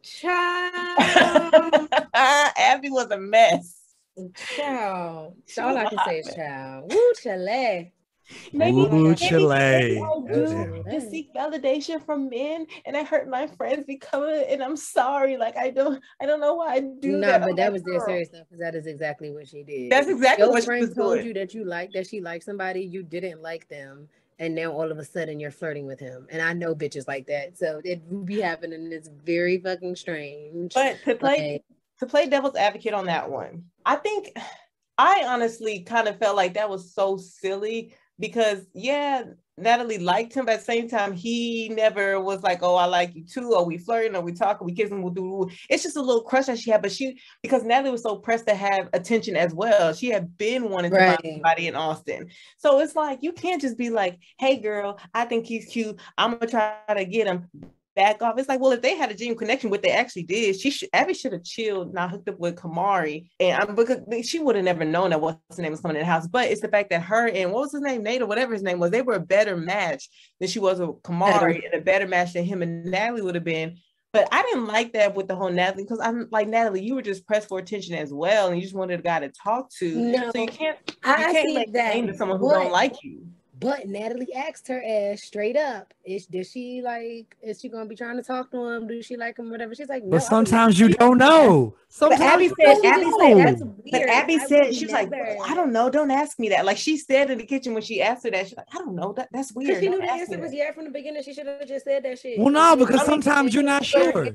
Child, Abby was a mess. Child. She All was I a can say is mess. child. Woo, Chile. Maybe, Ooh, Chile. Oh, I do damn. to seek validation from men, and I hurt my friends because and I'm sorry. Like I don't, I don't know why I do No, that. but I'm that was their serious stuff because that is exactly what she did. That's exactly Your what she was told doing. you that you like that she liked somebody, you didn't like them, and now all of a sudden you're flirting with him. And I know bitches like that, so it would be happening. It's very fucking strange. But to play Like, to play devil's advocate on that one, I think I honestly kind of felt like that was so silly because yeah, Natalie liked him, but at the same time, he never was like, "Oh, I like you too," or we flirting, or we talking, we kissing, we'll do. It's just a little crush that she had, but she because Natalie was so pressed to have attention as well. She had been wanting to Right. find somebody in Austin, so it's like you can't just be like, "Hey, girl, I think he's cute. I'm gonna try to get him." Back off. It's like, well, if they had a genuine connection, what they actually did, she should Abby should have chilled, not hooked up with Kamari, and I'm because she would have never known that what's his name was coming in the house. But it's the fact that her and what was his name, Nate or whatever his name was, they were a better match than she was with Kamari, and a better match than him and Natalie would have been. But I didn't like that with the whole Natalie because I'm like Natalie, you were just pressed for attention as well, and you just wanted a guy to talk to. No, so you can't you I can't see like that. to someone who but, don't like you. But Natalie asked her ass straight up, is does she like is she gonna be trying to talk to him? Do she like him? Whatever. She's like, no. But sometimes you don't know. Sometimes Abby you said- Abby know. said That's But. Abby I said she was like, never- I don't know, don't ask me that. Like she said in the kitchen when she asked her that, she's like, I don't know, that, that's Because weird. she knew Don't the answer was yeah from the beginning. She should have just said that shit. Well, no, because I mean, sometimes you're not sure.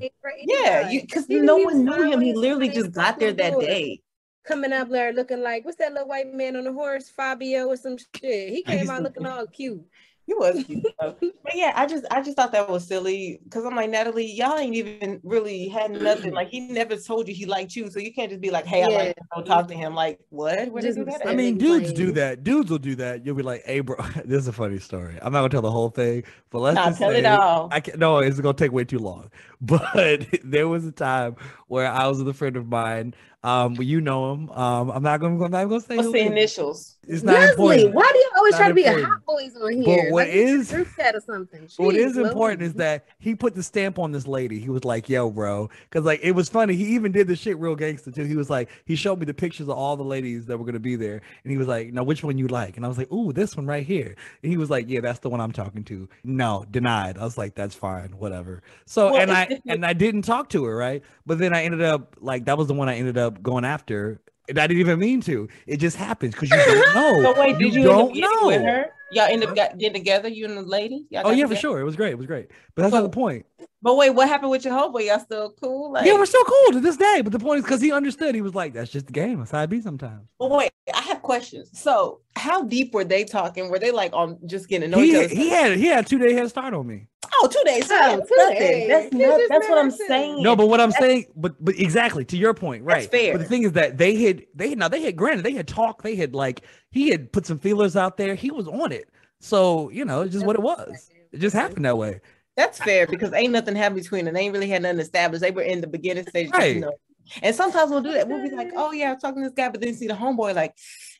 Yeah, because no one knew him. He literally just got there that do day. Coming up there looking like what's that little white man on the horse, Fabio or some shit. He came used out looking all cute. He was cute. but yeah, I just I just thought that was silly because I'm like Natalie, y'all ain't even really had nothing. Like he never told you he liked you, so you can't just be like, hey, I Yeah. like him, go talk to him. Like what? Where did Just that? I at? mean, Everything dudes do that. Dudes will do that. You'll be like, "Hey, bro, this is a funny story. I'm not gonna tell the whole thing, but let's Nah, just tell it say- all. I can no, it's gonna take way too long. But there was a time where I was with a friend of mine. Um, well, you know him. Um, I'm not gonna, I'm not gonna say What's who the initials? It's not Leslie, important. why do you always Not try to be a hot boys on here? what Like, is- group chat or something? What Jeez, is important is that he put the stamp on this lady. He was like, "Yo, bro," because like it was funny. He even did the shit real gangster too. He was like, he showed me the pictures of all the ladies that were gonna be there, and he was like, "Now, which one you like?" And I was like, "Ooh, this one right here." And he was like, "Yeah, that's the one I'm talking to." No, denied. I was like, "That's fine, whatever." So Well, and I and I didn't talk to her, right? But then I ended up like that was the one I ended up going after. And I didn't even mean to. It just happens because you don't know. So wait, did you, end don't up getting with know. her? Y'all end up got, getting together, you and the lady? Y'all Oh yeah, for sure. It was great. It was great. But that's not the point. But wait, what happened with your homeboy? Y'all still cool? Like, yeah, we're still cool to this day. But the point is because he understood. He was like, "That's just the game. That's how it be sometimes." But wait, I have questions. So, how deep were they talking? Were they like on just getting to know He, each other? he had he had two day head start on me. Oh, two days. Oh, That's two nothing. days. That's, not, that's what I'm met saying. No, but what I'm That's- saying, but but exactly to your point, right? That's fair. But the thing is that they had they now they had granted they had talked, they had like he had put some feelers out there. He was on it, so you know, it's just what it was. It just happened that way. That's fair because ain't nothing happened between them. They ain't really had nothing established. They were in the beginning stage. Right. You know. And sometimes we'll do that. We'll be like, oh yeah, I'm talking to this guy, but then see the homeboy like,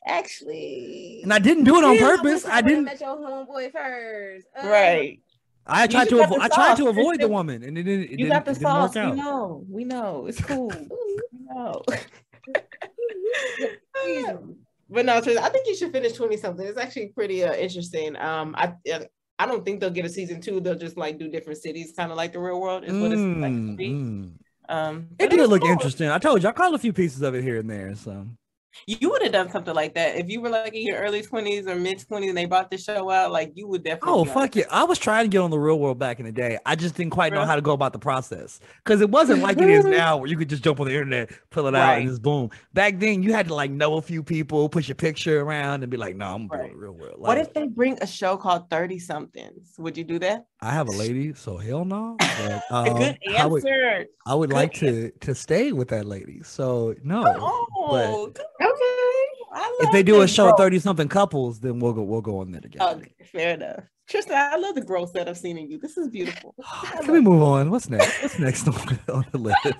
actually, And I didn't do it on purpose. I didn't. met your homeboy first. Uh, right. I tried to avoid. the I tried to avoid the woman, and it didn't. It You got the it didn't work sauce. We know. We know. It's cool. we know. but no, I think you should finish 20 something. It's actually pretty uh, interesting. Um, I I don't think they'll get a season two. They'll just like do different cities, kind of like the real world is what it's like to Mm, be. mm. Um, It did look cool. interesting. I told you, I caught a few pieces of it here and there. So You would have done something like that if you were like in your early 20s or mid 20s and they brought the show out. Like you would definitely. Oh fuck it. yeah! I was trying to get on the real world back in the day. I just didn't quite know how to go about the process because it wasn't like it is now, where you could just jump on the internet, pull it out, and just boom. Back then, you had to like know a few people, push your picture around, and be like, "No, I'm doing Right. the real world." What if they bring a show called 30 somethings? Would you do that? I have a lady, so hell no. But, um, good I would, answer. I would Good like to to stay with that lady. So no. Oh, good. If they do a show thirty something couples, then we'll go we'll go on there together. Okay, fair enough. Tristan, I love the growth that I've seen in you. This is beautiful. Can we move on? What's next? What's next on the, on the list?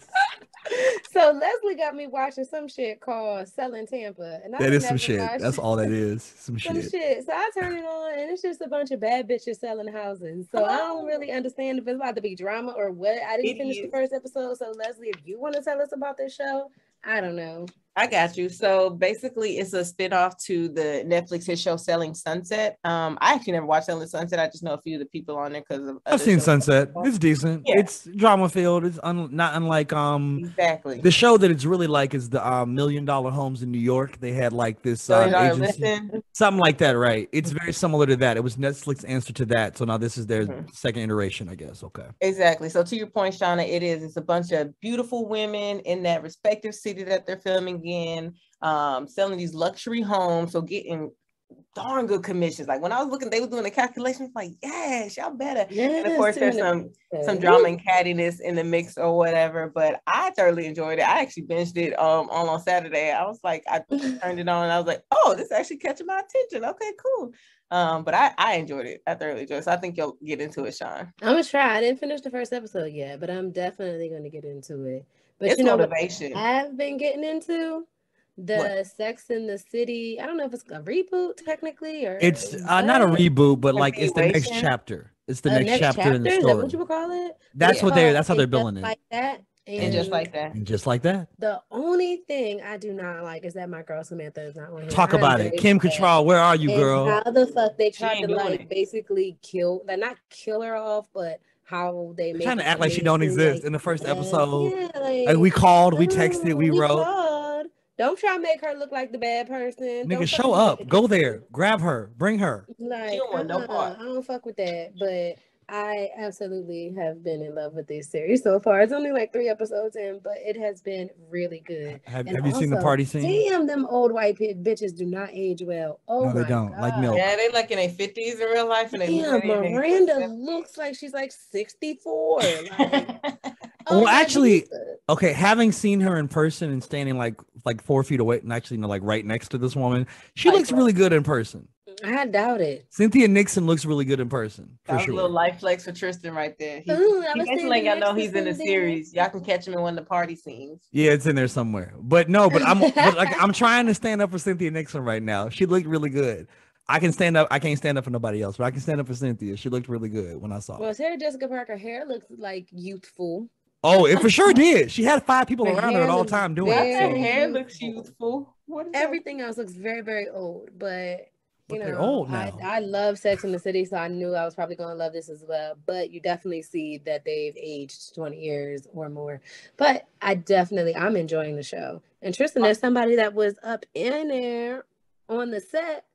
So Leslie got me watching some shit called Selling Tampa, and I That is some shit. That's all that is. Some some shit. shit. So I turn it on, and it's just a bunch of bad bitches selling houses. So I don't oh. really understand if it's about to be drama or what. I didn't It finish the first episode, so Leslie, if you want to tell us about this show, I don't know. I got you. So basically, it's a spinoff to the Netflix hit show Selling Sunset. Um, I actually never watched Selling Sunset. I just know a few of the people on there because of. I've seen. Sunset. It's decent. Yeah. It's drama filled. It's un- not unlike um Exactly. the show that it's really like is the um, Million Dollar Homes in New York. They had like this uh, agency, something like that, right? It's very similar to that. It was Netflix answer to that. So now this is their Mhm. second iteration, I guess. Okay. Exactly. So to your point, Shauna, it is. It's a bunch of beautiful women in that respective city that they're filming in, um, selling these luxury homes. So getting darn good commissions. Like when I was looking, they were doing the calculations. Like, yes, y'all better. And of course, there's some some drama and cattiness in the mix or whatever. But I thoroughly enjoyed it. I actually binged it um all on Saturday. I was like, I turned it on. And I was like, oh, this actually catching my attention. Okay, cool. Um, but I I enjoyed it. I thoroughly enjoyed it. So I think you'll get into it, Sean. I'm gonna try. I didn't finish the first episode yet, but I'm definitely gonna get into it. But it's you know motivation. I've been getting into the Sex in the City. I don't know if it's a reboot technically or It's uh, not a reboot, but like it's the next chapter. It's the Uh, next, chapter, in the Is that story. what you would call it? That's Yeah. what they're. That's how they're just billing it. Like that. And just like that. and just like that. The only thing I do not like is that my girl Samantha is not on here. Talk about it. Kim sad. Control, where are you, And girl? How the fuck they tried to like it. basically kill, like not kill her off, but how they make trying to it act like she don't like- exist in the first episode. yeah, like, Like we called, we texted, we mm-hmm, "Ooh, wrote. called." Don't try to make her look like the bad person. Nigga, Don't show up. Go there. Grab her. Bring her. Like, don't want no uh-uh, part. I don't fuck with that. But I absolutely have been in love with this series so far. It's only like three episodes in, but it has been really good. Have, have you seen the party scene? Damn, them old white pi- bitches do not age well. Oh No, they my don't. Like God. milk. Yeah, they like in their fifties in real life, and they Damn, moving Miranda looks like she's like 64. Like, oh Well, oh, actually- Jesus. Okay, having seen her in person and standing like like four feet away, and actually you know, like right next to this woman, she Like looks that. really good in person. I doubt it. Cynthia Nixon looks really good in person that for was a little life flex for Tristan right there. He, Ooh, I he was basically standing let y'all know he's in the series. Y'all can catch him in one of the party scenes. Yeah, it's in there somewhere. But no, but I'm but like I'm trying to stand up for Cynthia Nixon right now. She looked really good. I can stand up. I can't stand up for nobody else, but I can stand up for Cynthia. She looked really good when I saw. Well. Sarah Jessica Parker hair looks like youthful. Oh, it for sure did. She had five people Her around her at all time doing Why it. very- that so- hair looks youthful? What is that? Everything else looks very, very old, but But you know, old I, now. I love Sex in the City, so I knew I was probably going to love this as well. But you definitely see that they've aged 20 years or more. But I definitely, I'm enjoying the show. And Tristan, uh, there's somebody that was up in there on the set.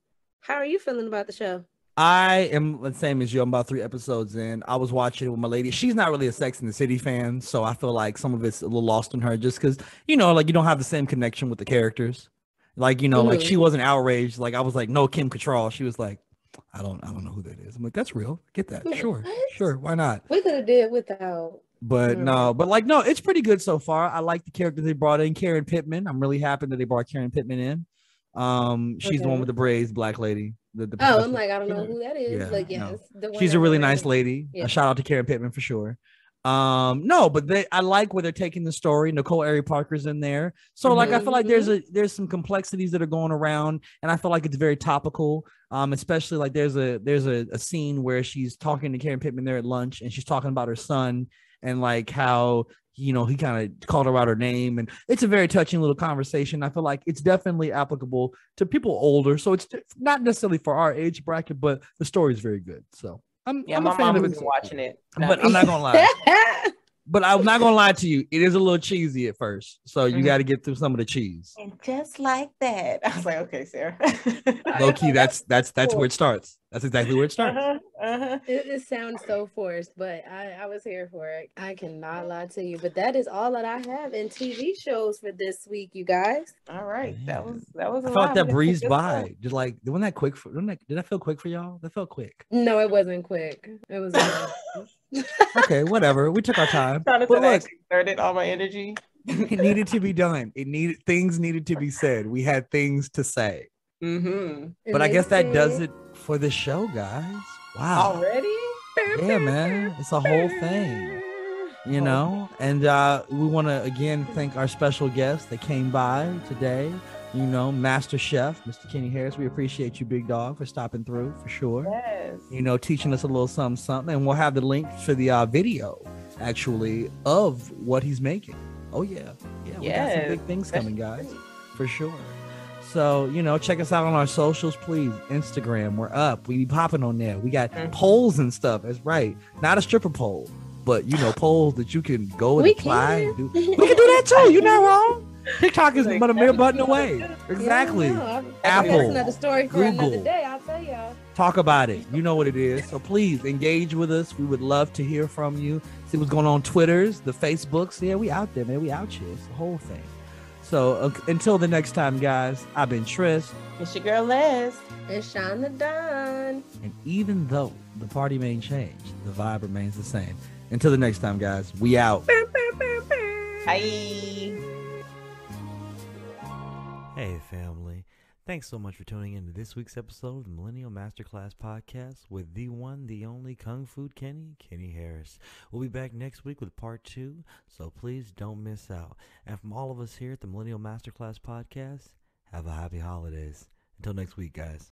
How are you feeling about the show? I am the same as you. I'm about three episodes in. I was watching it with my lady. She's not really a Sex in the City fan, so I feel like some of it's a little lost on her just because you know, like you don't have the same connection with the characters. Like you know, like Mhm. she wasn't outraged. Like I was like, no, Kim Cattrall. She was like, I don't, I don't know who that is. I'm like, that's real. Get that. Like, Sure, sure. Why not? We could have did without. But Mm. no, but like no, it's pretty good so far. I like the character they brought in, Karen Pittman. I'm really happy that they brought Karen Pittman in. Um, she's the one with the braids, black lady. The, the Oh, I'm like, I don't know who that is. Yeah, like, no. yes, the one She's a really nice lady. Yeah. A shout out to Karen Pittman for sure. Um, no, but they I like where they're taking the story. Nicole Ari Parker's in there. So like I feel like there's a there's some complexities that are going around, and I feel like it's very topical. Um, especially like there's a there's a, a scene where she's talking to Karen Pittman there at lunch and she's talking about her son and like how you know he kind of called her out her name and it's a very touching little conversation i feel like it's definitely applicable to people older so it's not necessarily for our age bracket but the story is very good so i'm, Yeah, I'm my a fan mom of it watching it. but i'm not gonna lie. But i'm not gonna lie to you. It is a little cheesy at first. So you Mhm. got to get through some of the cheese. And just like that, I was like, okay, Sarah. low key that's that's that's where it starts that's exactly where it starts uh-huh, uh-huh. It, it sounds so forced, but I, I was here for it. I cannot lie to you. But that is all that I have in TV shows for this week, you guys. All right, that was that was. i a felt lot, that but breezed by stuff. just like wasn't that quick for didn't that, did that feel quick for y'all that felt quick No, it wasn't quick. It was. okay whatever we took our time Trying to but look exerted all my energy. it needed to be done. It needed things needed to be said. We had things to say. Mm-hmm. But I guess that does it for the show, guys. Wow. Already? Yeah, man. It's a whole thing. You know? And uh we want to again thank our special guest that came by today. You know, Master Chef, Mr. Kenny Harris. We appreciate you, big dog, for stopping through for sure. Yes. You know, teaching us a little something, something. And we'll have the link for the uh, video actually of what he's making. Oh yeah. Yeah, we got some Yes, big things coming, guys for sure. So, you know, check us out on our socials, please. Instagram, we're up. We be popping on there. We got Mhm. polls and stuff. That's right. Not a stripper pole, but you know, polls that you can go and We apply. can. And do. We can do that too. You're not wrong. TikTok is Like, but a mere that'd button away. Exactly. Yeah, Apple, That's another story for another day. I'll tell y'all. Talk about it. You know what it is. So please engage with us. We would love to hear from you. See what's going on Twitters, the Facebooks. Yeah, we out there, man. We out here. It's the whole thing. So uh, until the next time, guys, I've been Tris. It's your girl Les. It's Shonda Dunn. And even though the party may change, the vibe remains the same. Until the next time, guys, we out. Bye. Hey, family. Thanks so much for tuning in to this week's episode of the Millennial Masterclass Podcast with the one, the only Kung Fu Kenny, Kenny Harris. We'll be back next week with part two, so please don't miss out. And from all of us here at the Millennial Masterclass Podcast, have a happy holidays. Until next week, guys.